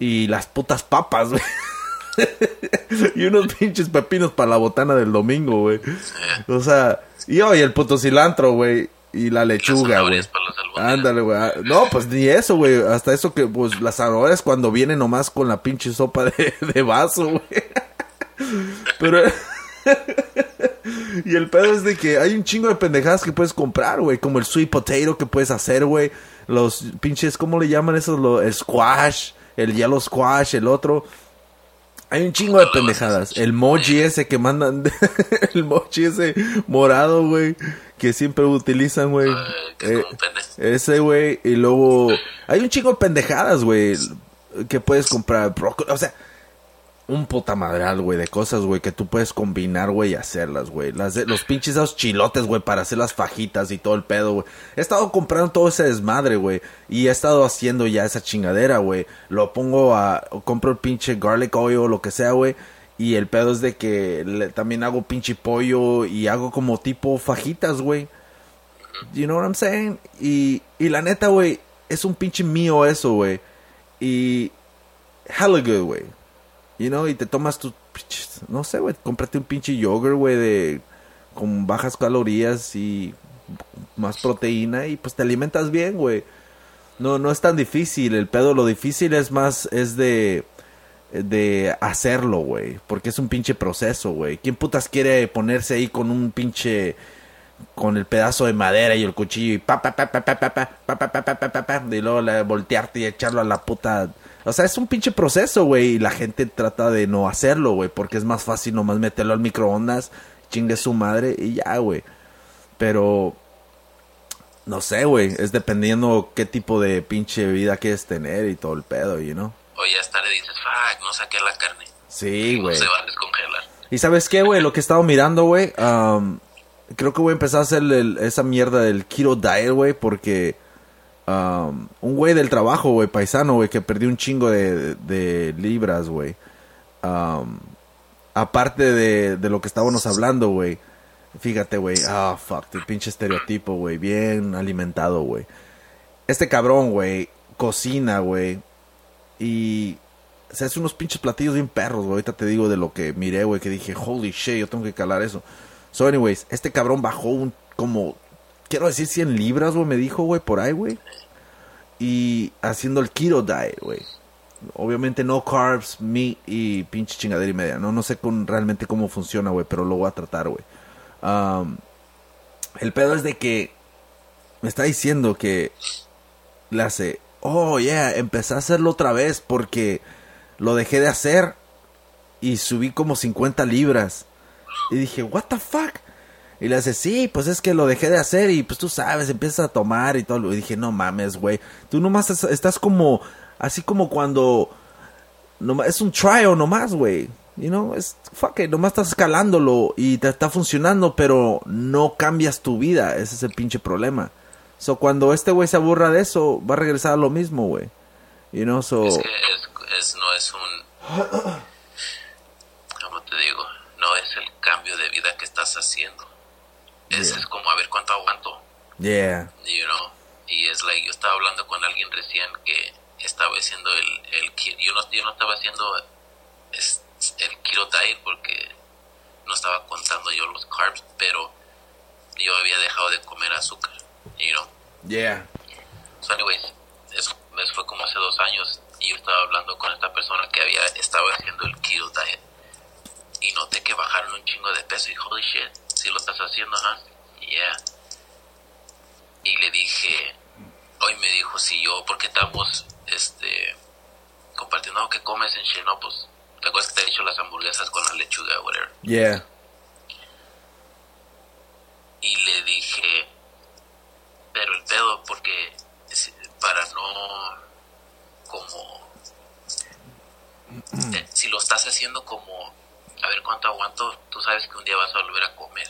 Y las putas papas, güey. y unos pinches pepinos para la botana del domingo, güey. O sea, y hoy el puto cilantro, güey. Y la lechuga, güey. Ándale, güey. No, pues ni eso, güey. Hasta eso que, pues, las zanahorias cuando vienen nomás con la pinche sopa de, de vaso, güey. Pero... y el pedo es de que hay un chingo de pendejadas que puedes comprar, güey. Como el sweet potato que puedes hacer, güey. Los pinches, ¿cómo le llaman esos? Lo- el squash, el yellow squash, el otro. Hay un chingo de pendejadas. El mochi ese que mandan. el mochi ese morado, güey. Que siempre utilizan, güey. Eh, es Eh, ese, güey. Y luego. Hay un chingo de pendejadas, güey. Que puedes comprar. O sea. Un puta madral, güey, de cosas, güey, que tú puedes combinar, güey, y hacerlas, güey. Las de- los pinches esos chilotes, güey, para hacer las fajitas y todo el pedo, güey. He estado comprando todo ese desmadre, güey. Y he estado haciendo ya esa chingadera, güey. Lo pongo a... Compro el pinche garlic oil o lo que sea, güey. Y el pedo es de que también hago pinche pollo y hago como tipo fajitas, güey. You know what I'm saying? Y, y la neta, güey, es un pinche mío eso, güey. Y hella good, güey. You know, y te tomas tu pinches- no sé, güey, cómprate un pinche yogurt, güey, de con bajas calorías y más proteína y pues te alimentas bien, güey. No no es tan difícil, el pedo lo difícil es más es de de hacerlo, güey, porque es un pinche proceso, güey. ¿Quién putas quiere ponerse ahí con un pinche con el pedazo de madera y el cuchillo y pa pa pa pa pa pa pa pa pa pa pa pa pa y luego voltearte y echarlo a la puta o sea es un pinche proceso güey y la gente trata de no hacerlo güey porque es más fácil nomás meterlo al microondas chingue su madre y ya güey pero no sé güey es dependiendo qué tipo de pinche vida quieres tener y todo el pedo you know O ya hasta le dices, fuck, no saqué la carne. sí No güey se va a descongelar. ¿Y sabes qué, güey? Lo que he estado mirando, güey. am, creo que voy a empezar a hacer el- esa mierda del keto diet, güey. Porque am, un güey del trabajo, güey, paisano, güey, que perdió un chingo de, de libras, güey. am, aparte de, de lo que estábamos hablando, güey. Fíjate, güey. Ah, fuck, tu pinche estereotipo, güey. Bien alimentado, güey. Este cabrón, güey, cocina, güey. Y se hace unos pinches platillos bien perros, güey. Ahorita te digo de lo que miré, güey, que dije, holy shit, yo tengo que calar eso. So, anyways, este cabrón bajó un, como, quiero decir 100 libras, güey, me dijo, güey, por ahí, güey. Y haciendo el keto diet, güey. Obviamente no carbs, meat y pinche chingadera y media. No, no sé con, realmente cómo funciona, güey, pero lo voy a tratar, güey. El pedo es de que me está diciendo que le hace, oh yeah, empecé a hacerlo otra vez porque lo dejé de hacer y subí como 50 libras. Y dije, what the fuck? Y le hace, sí, pues es que lo dejé de hacer y pues tú sabes, empiezas a tomar y todo. Y dije, no mames, güey. Tú nomás es- estás como Así como cuando noma- es un trial nomás, güey. You know, es fuck it, nomás estás escalándolo y te está funcionando, pero no cambias tu vida. Ese es el pinche problema. So, cuando este güey se aburra de eso, va a regresar a lo mismo, güey. You know, so... Es que es, es- no es un... ¿Cómo te digo? No es el cambio de vida que estás haciendo. Es, Yeah. como a ver cuánto aguanto, Yeah. you know. Y es like, yo estaba hablando con alguien recién que estaba haciendo el... el yo, no, yo no estaba haciendo es- el keto diet porque no estaba contando yo los carbs, pero yo había dejado de comer azúcar, you know. Yeah. So anyways, eso, eso fue como hace dos años y yo estaba hablando con esta persona que había estaba haciendo el keto diet y noté que bajaron un chingo de peso y holy shit, si lo estás haciendo, ajá, yeah. Y le dije, hoy me dijo si yo, porque estamos, este, compartiendo "Oh, ¿qué comes en? No, pues, ¿te acuerdas que te he dicho las hamburguesas con la lechuga, whatever? Yeah. y le dije, pero el pedo, porque para no, como, eh, si lo estás haciendo como, a ver cuánto aguanto, tú sabes que un día vas a volver a comer.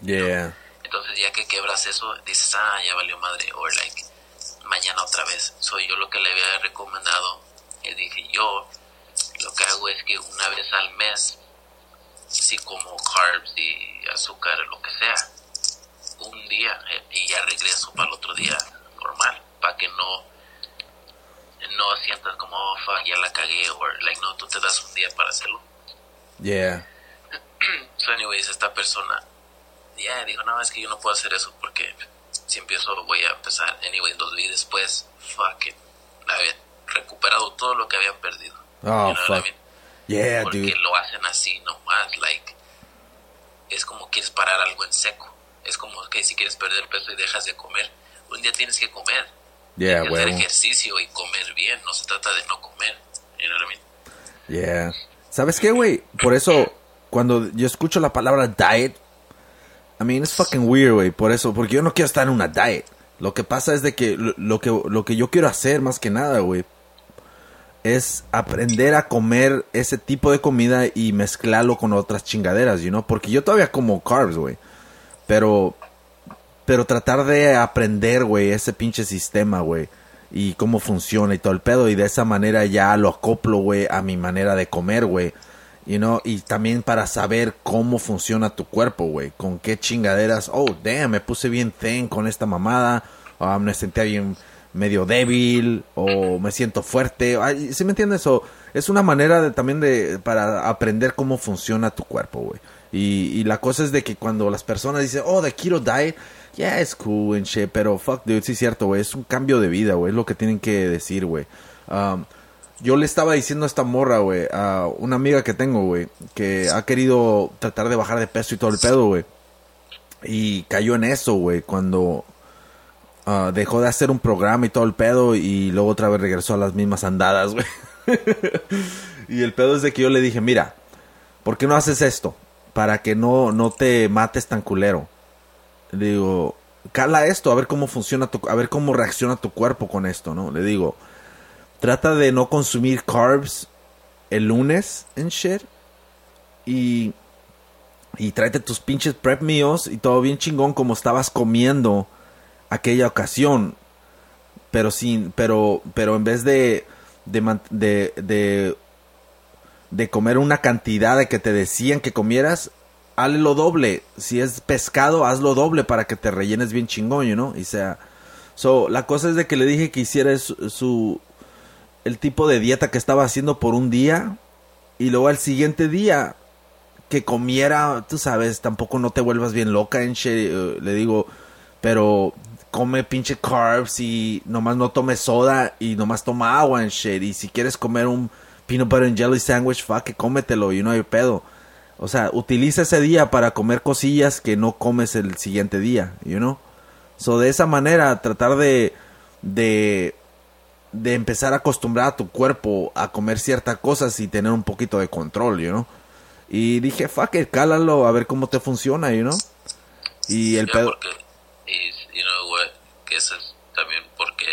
Yeah. Entonces ya que quebras eso, dices, ah, ya valió madre, o like, mañana otra vez. Soy yo lo que le había recomendado. Le dije, yo lo que hago es que una vez al mes, si como carbs y azúcar, lo que sea, un día eh, y ya regreso para el otro día normal, para que no no sientas como, oh, fuck, ya la cagué, o like, no, tú te das un día para hacerlo. Yeah. So, anyways, esta persona, ya, dijo, no, es que yo no puedo hacer eso porque si empiezo voy a empezar. Anyways, los vi después, fucking, había recuperado todo lo que habían perdido. Oh, You know what I fuck. mean? Yeah, Porque dude. lo hacen así nomás, like, es como quieres parar algo en seco. Es como que si quieres perder peso y dejas de comer, un día tienes que comer. Yeah, Tienes que hacer ejercicio y comer bien, no se trata de no comer. You know what I mean? Yeah. ¿Sabes qué, güey? Por eso, cuando yo escucho la palabra diet, I mean, it's fucking weird, güey. Por eso, porque yo no quiero estar en una diet. Lo que pasa es de que lo, que lo que yo quiero hacer más que nada, güey, es aprender a comer ese tipo de comida y mezclarlo con otras chingaderas, you know? Porque yo todavía como carbs, güey. Pero pero tratar de aprender, güey, ese pinche sistema, güey. Y cómo funciona y todo el pedo. Y de esa manera ya lo acoplo, güey, a mi manera de comer, güey. You know? Y también para saber cómo funciona tu cuerpo, güey. Con qué chingaderas. Oh, damn, me puse bien thin con esta mamada. Ah, me sentía bien medio débil. O me siento fuerte. Ay, ¿Sí me entiendes? O es una manera de, también de para aprender cómo funciona tu cuerpo, güey. Y, y la cosa es de que cuando las personas dicen, oh, the keto diet, yeah, it's cool and shit, pero fuck, dude, sí es cierto, güey, es un cambio de vida, güey, es lo que tienen que decir, güey. Um, yo le estaba diciendo a esta morra, güey, a una amiga que tengo, güey, que ha querido tratar de bajar de peso y todo el pedo, güey. Y cayó en eso, güey, cuando ah, dejó de hacer un programa y todo el pedo y luego otra vez regresó a las mismas andadas, güey. y el pedo es de que yo le dije, mira, ¿por qué no haces esto? Para que no, no te mates tan culero. Le digo, cala esto, a ver cómo funciona, tu, a ver cómo reacciona tu cuerpo con esto, ¿no? Le digo, trata de no consumir carbs el lunes en shit. Y, y tráete tus pinches prep meals y todo bien chingón como estabas comiendo aquella ocasión. Pero sin, pero, pero en vez de, de, de, de, de comer una cantidad de que te decían que comieras, hazle lo doble. Si es pescado, hazlo doble para que te rellenes bien chingón, know? Y sea, so, la cosa es de que le dije que hiciera su- el tipo de dieta que estaba haciendo por un día y luego al siguiente día que comiera, tú sabes, tampoco no te vuelvas bien loca en shit, eh, le digo, pero come pinche carbs y nomás no tome soda y nomás toma agua en shit y si quieres comer un peanut butter and jelly sandwich, fuck, que cómetelo y no hay pedo. O sea, utiliza ese día para comer cosillas que no comes el siguiente día, you know? So, de esa manera, tratar de, de, de empezar a acostumbrar a tu cuerpo a comer ciertas cosas y tener un poquito de control, you know? Y dije, fuck it, cálalo a ver cómo te funciona, you know? Y el Ya, pedo... porque, y, you know what, que eso es también porque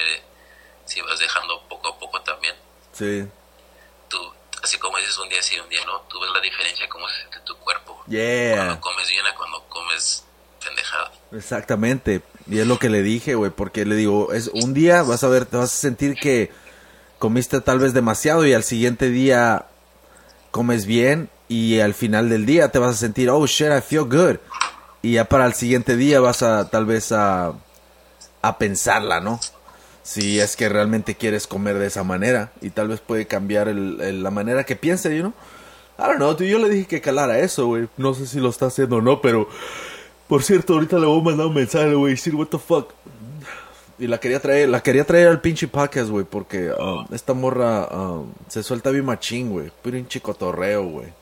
si vas dejando poco a poco también Sí. Tú, así como dices un día sí, un día no, tú ves la diferencia cómo se siente tu cuerpo. Yeah. Cuando comes bien a cuando comes pendejada. Exactamente. Y es lo que le dije, güey, porque le digo, es un día vas a ver, te vas a sentir que comiste tal vez demasiado y al siguiente día comes bien y al final del día te vas a sentir, oh shit, I feel good. Y ya para el siguiente día vas a tal vez a, a pensarla, ¿no? Si es que realmente quieres comer de esa manera y tal vez puede cambiar el, el- la manera que piense, know? I don't know, yo le dije que calara eso, güey. No sé si lo está haciendo o no, pero... Por cierto, ahorita le voy a mandar un mensaje, güey, decir, what the fuck. Y la quería traer, la quería traer al pinche podcast, güey, porque um, esta morra um, se suelta bien machín, güey. Pinche cotorreo, güey.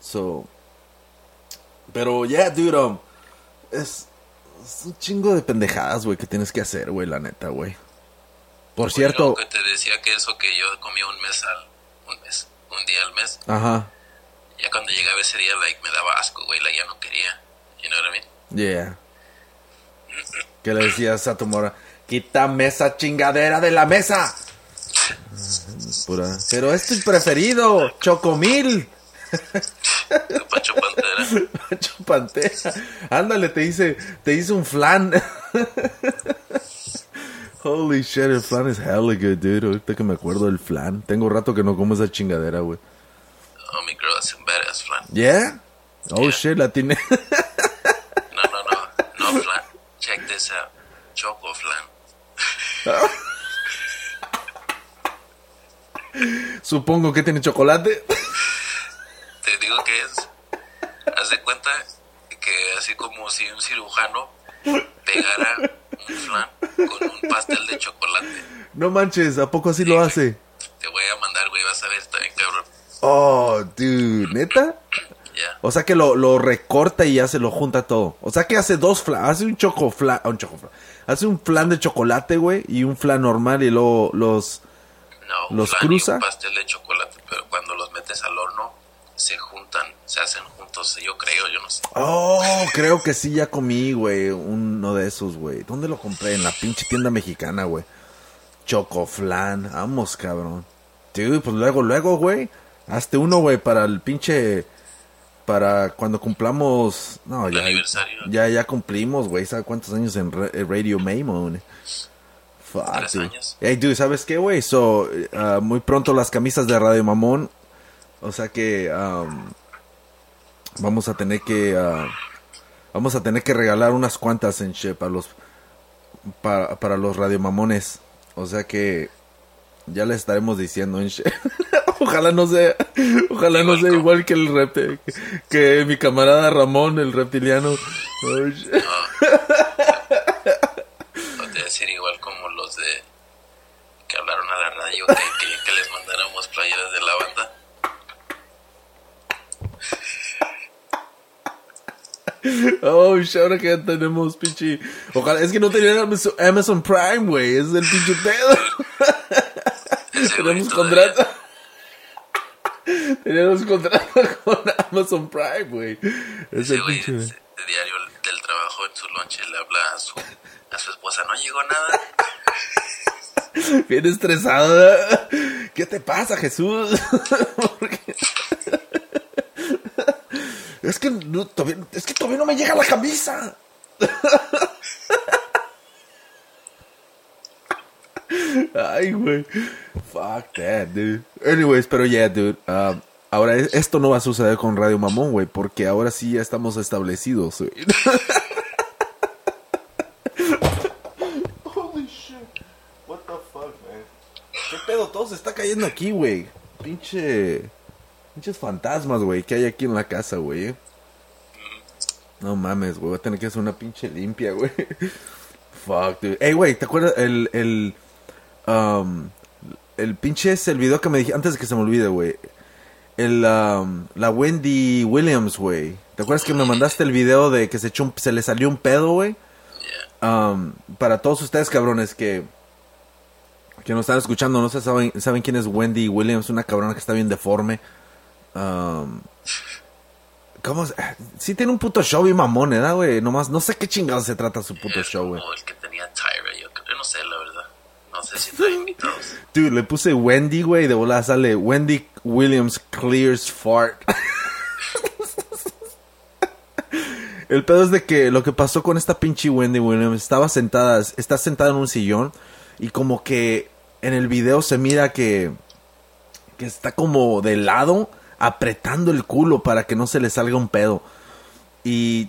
So... Pero, yeah, dude, um, es, es un chingo de pendejadas, güey, que tienes que hacer, güey, la neta, güey. Por cierto... que te decía que eso que yo comía un mes al, un mes, un día al mes, Ajá, ya cuando llegaba ese día, like, me daba asco, güey, like, ya no quería. You know what I mean? yeah. ¿Qué le decías a tu morra? Quítame esa chingadera de la mesa. Pura. Pero es tu preferido, Chocomil. Pacho Pantera. Pancho Pantera. Ándale, te hice, te hice un flan. Holy shit, el flan es hella good, dude. Ahorita que me acuerdo del flan. Tengo rato que no como esa chingadera, güey. Oh, mi girl hace un badass flan. Yeah? Oh Yeah. shit, la tiene. No, no, no, no flan. Check this out. Choco flan. Supongo que tiene chocolate. Te digo que es. Haz de cuenta que así como si un cirujano pegara un flan con un pastel de chocolate. No manches, ¿a poco así lo hace? Te voy a mandar, güey, vas a ver, está bien cabrón. Oh, dude, ¿neta? O sea que lo, lo recorta y ya se lo junta todo. O sea que hace dos flan, hace un choco flan, un choco flan. Hace un flan de chocolate, güey, y un flan normal y luego los... No, ¿Los flan y cruza? un pastel de chocolate, pero cuando los metes al horno se juntan, se hacen juntos, yo creo, yo no sé. Oh, creo que sí ya comí, güey, uno de esos, güey. ¿Dónde lo compré? En la pinche tienda mexicana, güey. Choco flan, vamos, cabrón. Dude, pues luego, luego, güey. Hazte uno, güey, para el pinche... Para cuando cumplamos... No, ya... aniversario. Ya, ya cumplimos, güey. ¿Sabes cuántos años en Ra- Radio Maymon? Fuck, Tres dude. años. Hey, dude, ¿sabes qué, güey? So, uh, muy pronto las camisas de Radio Mamón. O sea que... um, vamos a tener que... uh, vamos a tener que regalar unas cuantas en shit para los... Para, para los Radio Mamones. O sea que... Ya les estaremos diciendo en. Ojalá no sea, ojalá no sea igual que el repte, que, que mi camarada Ramón, el reptiliano. Oh, shit. O te decir igual como los de que hablaron a la radio que querían que les mandáramos playeras de la banda. Oh, ahora que ya tenemos pinche. Ojalá, es que no tenían Amazon, Amazon Prime, güey. Es el pinche pedo. Tenemos contrato. Tenemos contrato con Amazon Prime, güey. Es Ese güey de, diario del trabajo en su lonche le habla a su, a su esposa, no llegó nada. Bien estresado. ¿verdad? ¿Qué te pasa, Jesús? Es que no, todavía, es que todavía no me llega la camisa. Ay, güey. Fuck that, dude. Anyways, pero yeah, dude. um, ahora, es- esto no va a suceder con Radio Mamón, güey, porque ahora sí ya estamos establecidos, güey. Holy shit. What the fuck, man? ¿Qué pedo? Todo se está cayendo aquí, güey. Pinche. Pinches fantasmas, güey, que hay aquí en la casa, güey. No mames, güey. Voy a tener que hacer una pinche limpia, güey. Fuck, dude. Ey, güey, ¿te acuerdas el. el. um, el pinche es el video que me dije antes de que se me olvide, güey. El, um, la Wendy Williams, güey. ¿Te acuerdas que me mandaste el video de que se, echó un- se le salió un pedo, güey? Um, para todos ustedes, cabrones, que, que nos están escuchando, no sé, saben, saben quién es Wendy Williams, una cabrona que está bien deforme. Um, ¿Cómo? se- Sí tiene un puto show y mamón, ¿eh, güey? Nomás, no sé qué chingados se trata su puto Es show, güey. el que tenía Tyra, yo, creo- yo no sé la verdad. No sé si Dude, le puse Wendy, güey, de volada sale Wendy Williams clears fart. El pedo es de que lo que pasó con esta pinche Wendy Williams, estaba sentada, está sentada en un sillón y como que en el video se mira que, que está como de lado apretando el culo para que no se le salga un pedo. Y,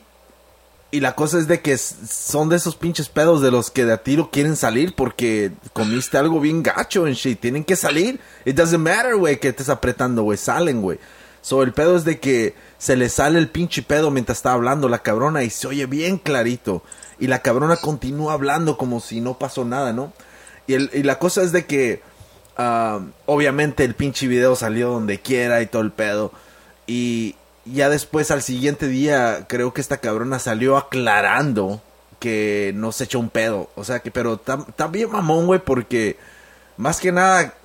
y la cosa es de que son de esos pinches pedos de los que de a tiro quieren salir porque comiste algo bien gacho en shit. Tienen que salir. It doesn't matter, güey, que estés apretando, güey. Salen, güey. So, el pedo es de que se le sale el pinche pedo mientras está hablando la cabrona y se oye bien clarito. Y la cabrona continúa hablando como si no pasó nada, ¿no? Y, el, y la cosa es de que ah, obviamente el pinche video salió donde quiera y todo el pedo. Y ya después al siguiente día creo que esta cabrona salió aclarando que no se echó un pedo. O sea que, pero también mamón, güey, porque más que nada,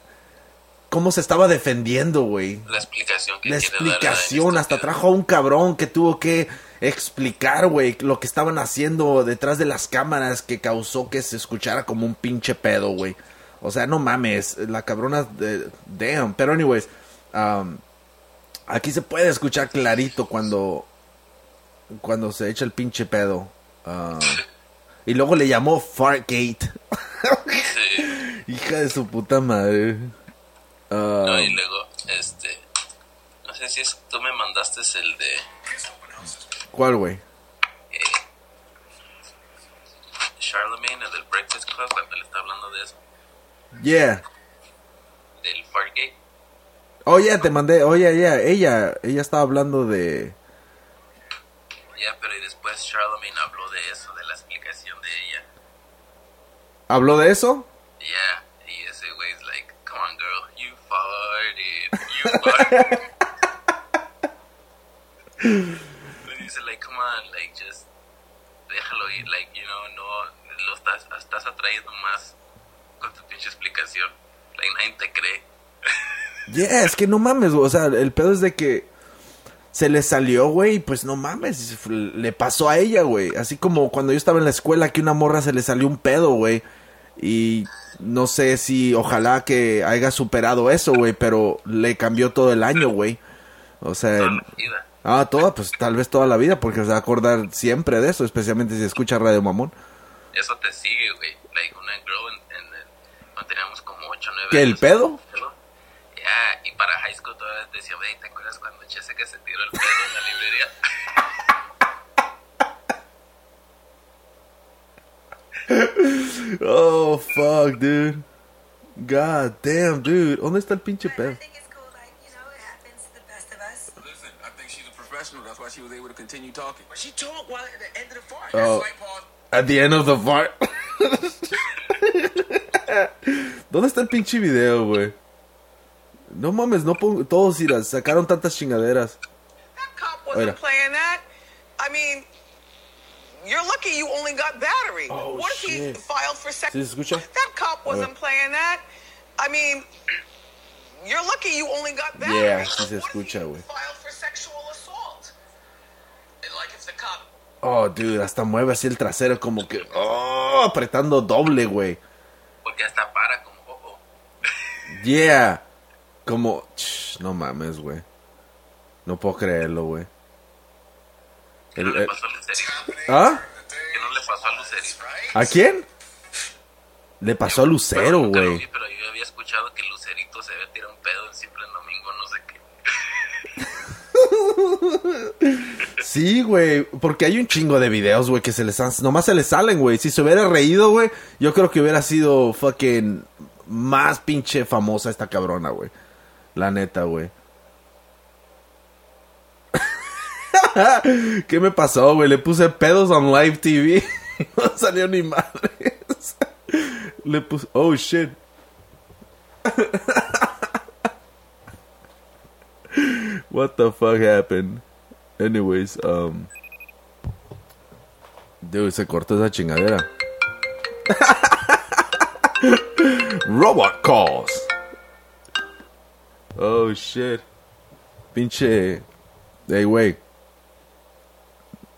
cómo se estaba defendiendo, güey. La explicación que La explicación, este hasta trajo a un cabrón que tuvo que explicar, güey, lo que estaban haciendo detrás de las cámaras que causó que se escuchara como un pinche pedo, güey. O sea, no mames, la cabrona, de, damn. Pero anyways, um, aquí se puede escuchar clarito cuando, cuando se echa el pinche pedo. Um, y luego le llamó Fartgate. Sí. Hija de su puta madre. No, Um, y luego, este. No sé si es, tú me mandaste el de ¿Cuál, güey? Charlemagne, el del Breakfast Club, cuando le está hablando de eso, Yeah. del Fargate. Oh, yeah, te mandé. Oye, yeah, ella, ella estaba hablando de. Ya, pero y después Charlemagne habló de eso, de la explicación de ella. ¿Habló de eso? Yeah, y ese güey es like, come on girl, you farted, you farted. Le dice like, come on, like just déjalo ir, like, you know, no, lo estás, estás atrayendo más con tu pinche explicación. Like, nadie te cree. Yeah, es que no mames, güey, o sea, el pedo es de que se le salió, güey, y pues no mames, le pasó a ella, güey. Así como cuando yo estaba en la escuela que una morra se le salió un pedo, güey. Y no sé si ojalá que haya superado eso, güey, pero le cambió todo el año, güey. O sea, Toda ah, toda, pues tal vez toda la vida, porque se va a acordar siempre de eso, especialmente si escucha Radio Mamón. Eso te sigue, güey. Like, una en, en el, cuando teníamos como 8 o 9 ¿Que el años. pedo? Ya, y para high school todavía decía, "Wey, ¿te acuerdas cuando Cheseca se tiró el pedo en la librería? Oh, fuck, dude. God damn, dude. ¿Dónde está el pinche pedo? think it's cool, like, you know, it happens to the best of us. Listen, I think she's a professional. That's why she was able to continue talking. But she talked while at the end of the fart. Oh. Slight pause. At the end of the fart. ¿Dónde está el pinche video, güey? No mames, no pongo... Todos iras, sacaron tantas chingaderas. That cop wasn't playing that. I mean, you're lucky you only got battery. Oh, what if he shit. filed for escucha? That cop wasn't playing that. I mean, you're lucky you only got battery. Yeah, sí se escucha, güey. Oh, dude, hasta mueve así el trasero como que... Oh, apretando doble, güey. Porque hasta para como ojo. Yeah. Como... Ch, no mames, güey. No puedo creerlo, güey. Que no El- le el- pasó a Lucerito. ¿Ah? Que no le pasó a Lucerito. ¿A quién? Le pasó a Lucero, güey. Pero yo había escuchado que Lucerito se había tirado un pedo en siempre en domingo, no sé qué. Sí, güey, porque hay un chingo de videos, güey, que se les han, nomás se les salen, güey. Si se hubiera reído, güey, yo creo que hubiera sido fucking más pinche famosa esta cabrona, güey. La neta, güey. ¿Qué me pasó, güey? Le puse pedos on live TV. no salió ni madres. Le puse, oh shit. What the fuck happened? Anyways, um. Dude, se cortó esa chingadera. Robot calls. Oh shit. Pinche. Hey, güey.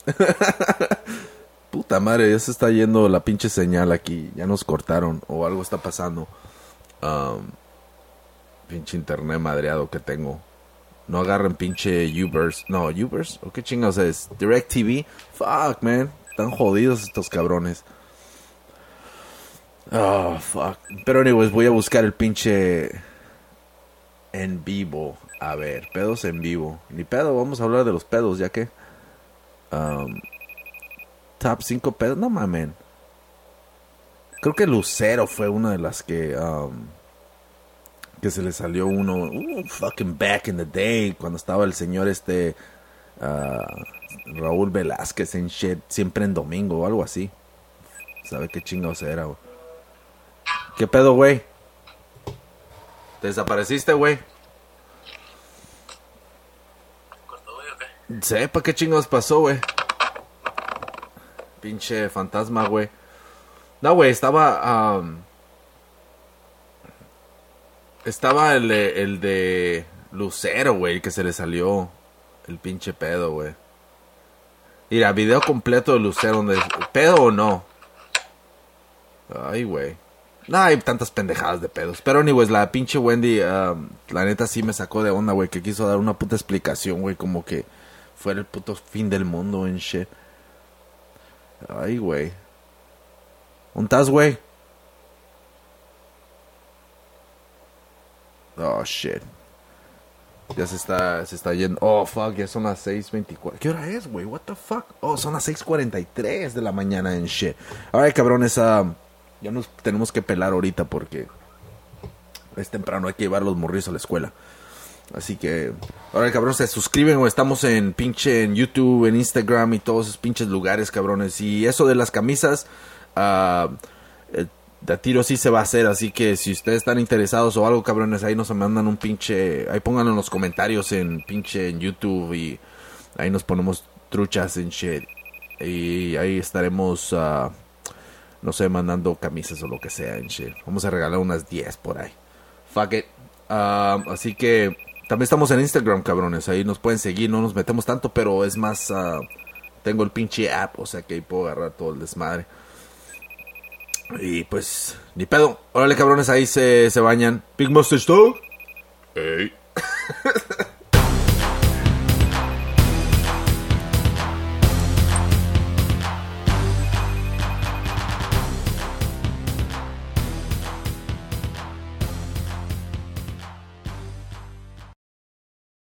Puta madre, ya se está yendo la pinche señal aquí. Ya nos cortaron o algo está pasando. Um, pinche internet madreado que tengo. No agarren pinche Ubers. No, Ubers. ¿O qué chingados es? DirecTV. Fuck, man. Están jodidos estos cabrones. Oh, fuck. Pero anyways, voy a buscar el pinche en vivo. A ver, pedos en vivo. Ni pedo, vamos a hablar de los pedos, ya que. Um, top 5 pedos. No mamen. Creo que Lucero fue una de las que. Um, que se le salió uno. uh, fucking back in the day. Cuando estaba el señor este. ah, Raúl Velázquez en shit. Siempre en domingo o algo así. ¿Sabe qué chingados era? ¿Qué pedo, güey? ¿Te desapareciste, güey? ¿Cortó, güey, o qué? Sepa qué chingados pasó, güey. Pinche fantasma, güey. No, güey, estaba. am, estaba el de, el de Lucero, güey, que se le salió el pinche pedo, güey. Mira, video completo de Lucero, donde. ¿Pedo o no? Ay, güey. No hay tantas pendejadas de pedos. Pero, anyways, la pinche Wendy, am, la neta sí me sacó de onda, güey, que quiso dar una puta explicación, güey, como que fuera el puto fin del mundo en shit. Ay, güey. ¿Dónde estás, güey? Oh, shit. Ya se está, se está yendo. Oh, fuck, ya son las 6.24. ¿Qué hora es, güey? What the fuck? Oh, son las 6.43 de la mañana en shit. Alright, cabrones, ah, ya nos tenemos que pelar ahorita porque es temprano, hay que llevar los morrillos a la escuela. Así que, ahora cabrones, se suscriben o estamos en pinche en YouTube, en Instagram y todos esos pinches lugares, cabrones. Y eso de las camisas, a tiro sí se va a hacer. Así que si ustedes están interesados o algo, cabrones, ahí nos mandan un pinche, ahí pónganlo en los comentarios en pinche en YouTube y ahí nos ponemos truchas en shit. Y ahí estaremos, ah, no sé, mandando camisas o lo que sea en shit. Vamos a regalar unas 10 por ahí. Fuck it. Ah, así que también estamos en Instagram, cabrones. Ahí nos pueden seguir. No nos metemos tanto, pero es más. ah, tengo el pinche app, o sea que ahí puedo agarrar todo el desmadre. Y pues, ni pedo. Órale, cabrones, ahí se, se bañan. Big Mustache Dog. Ey.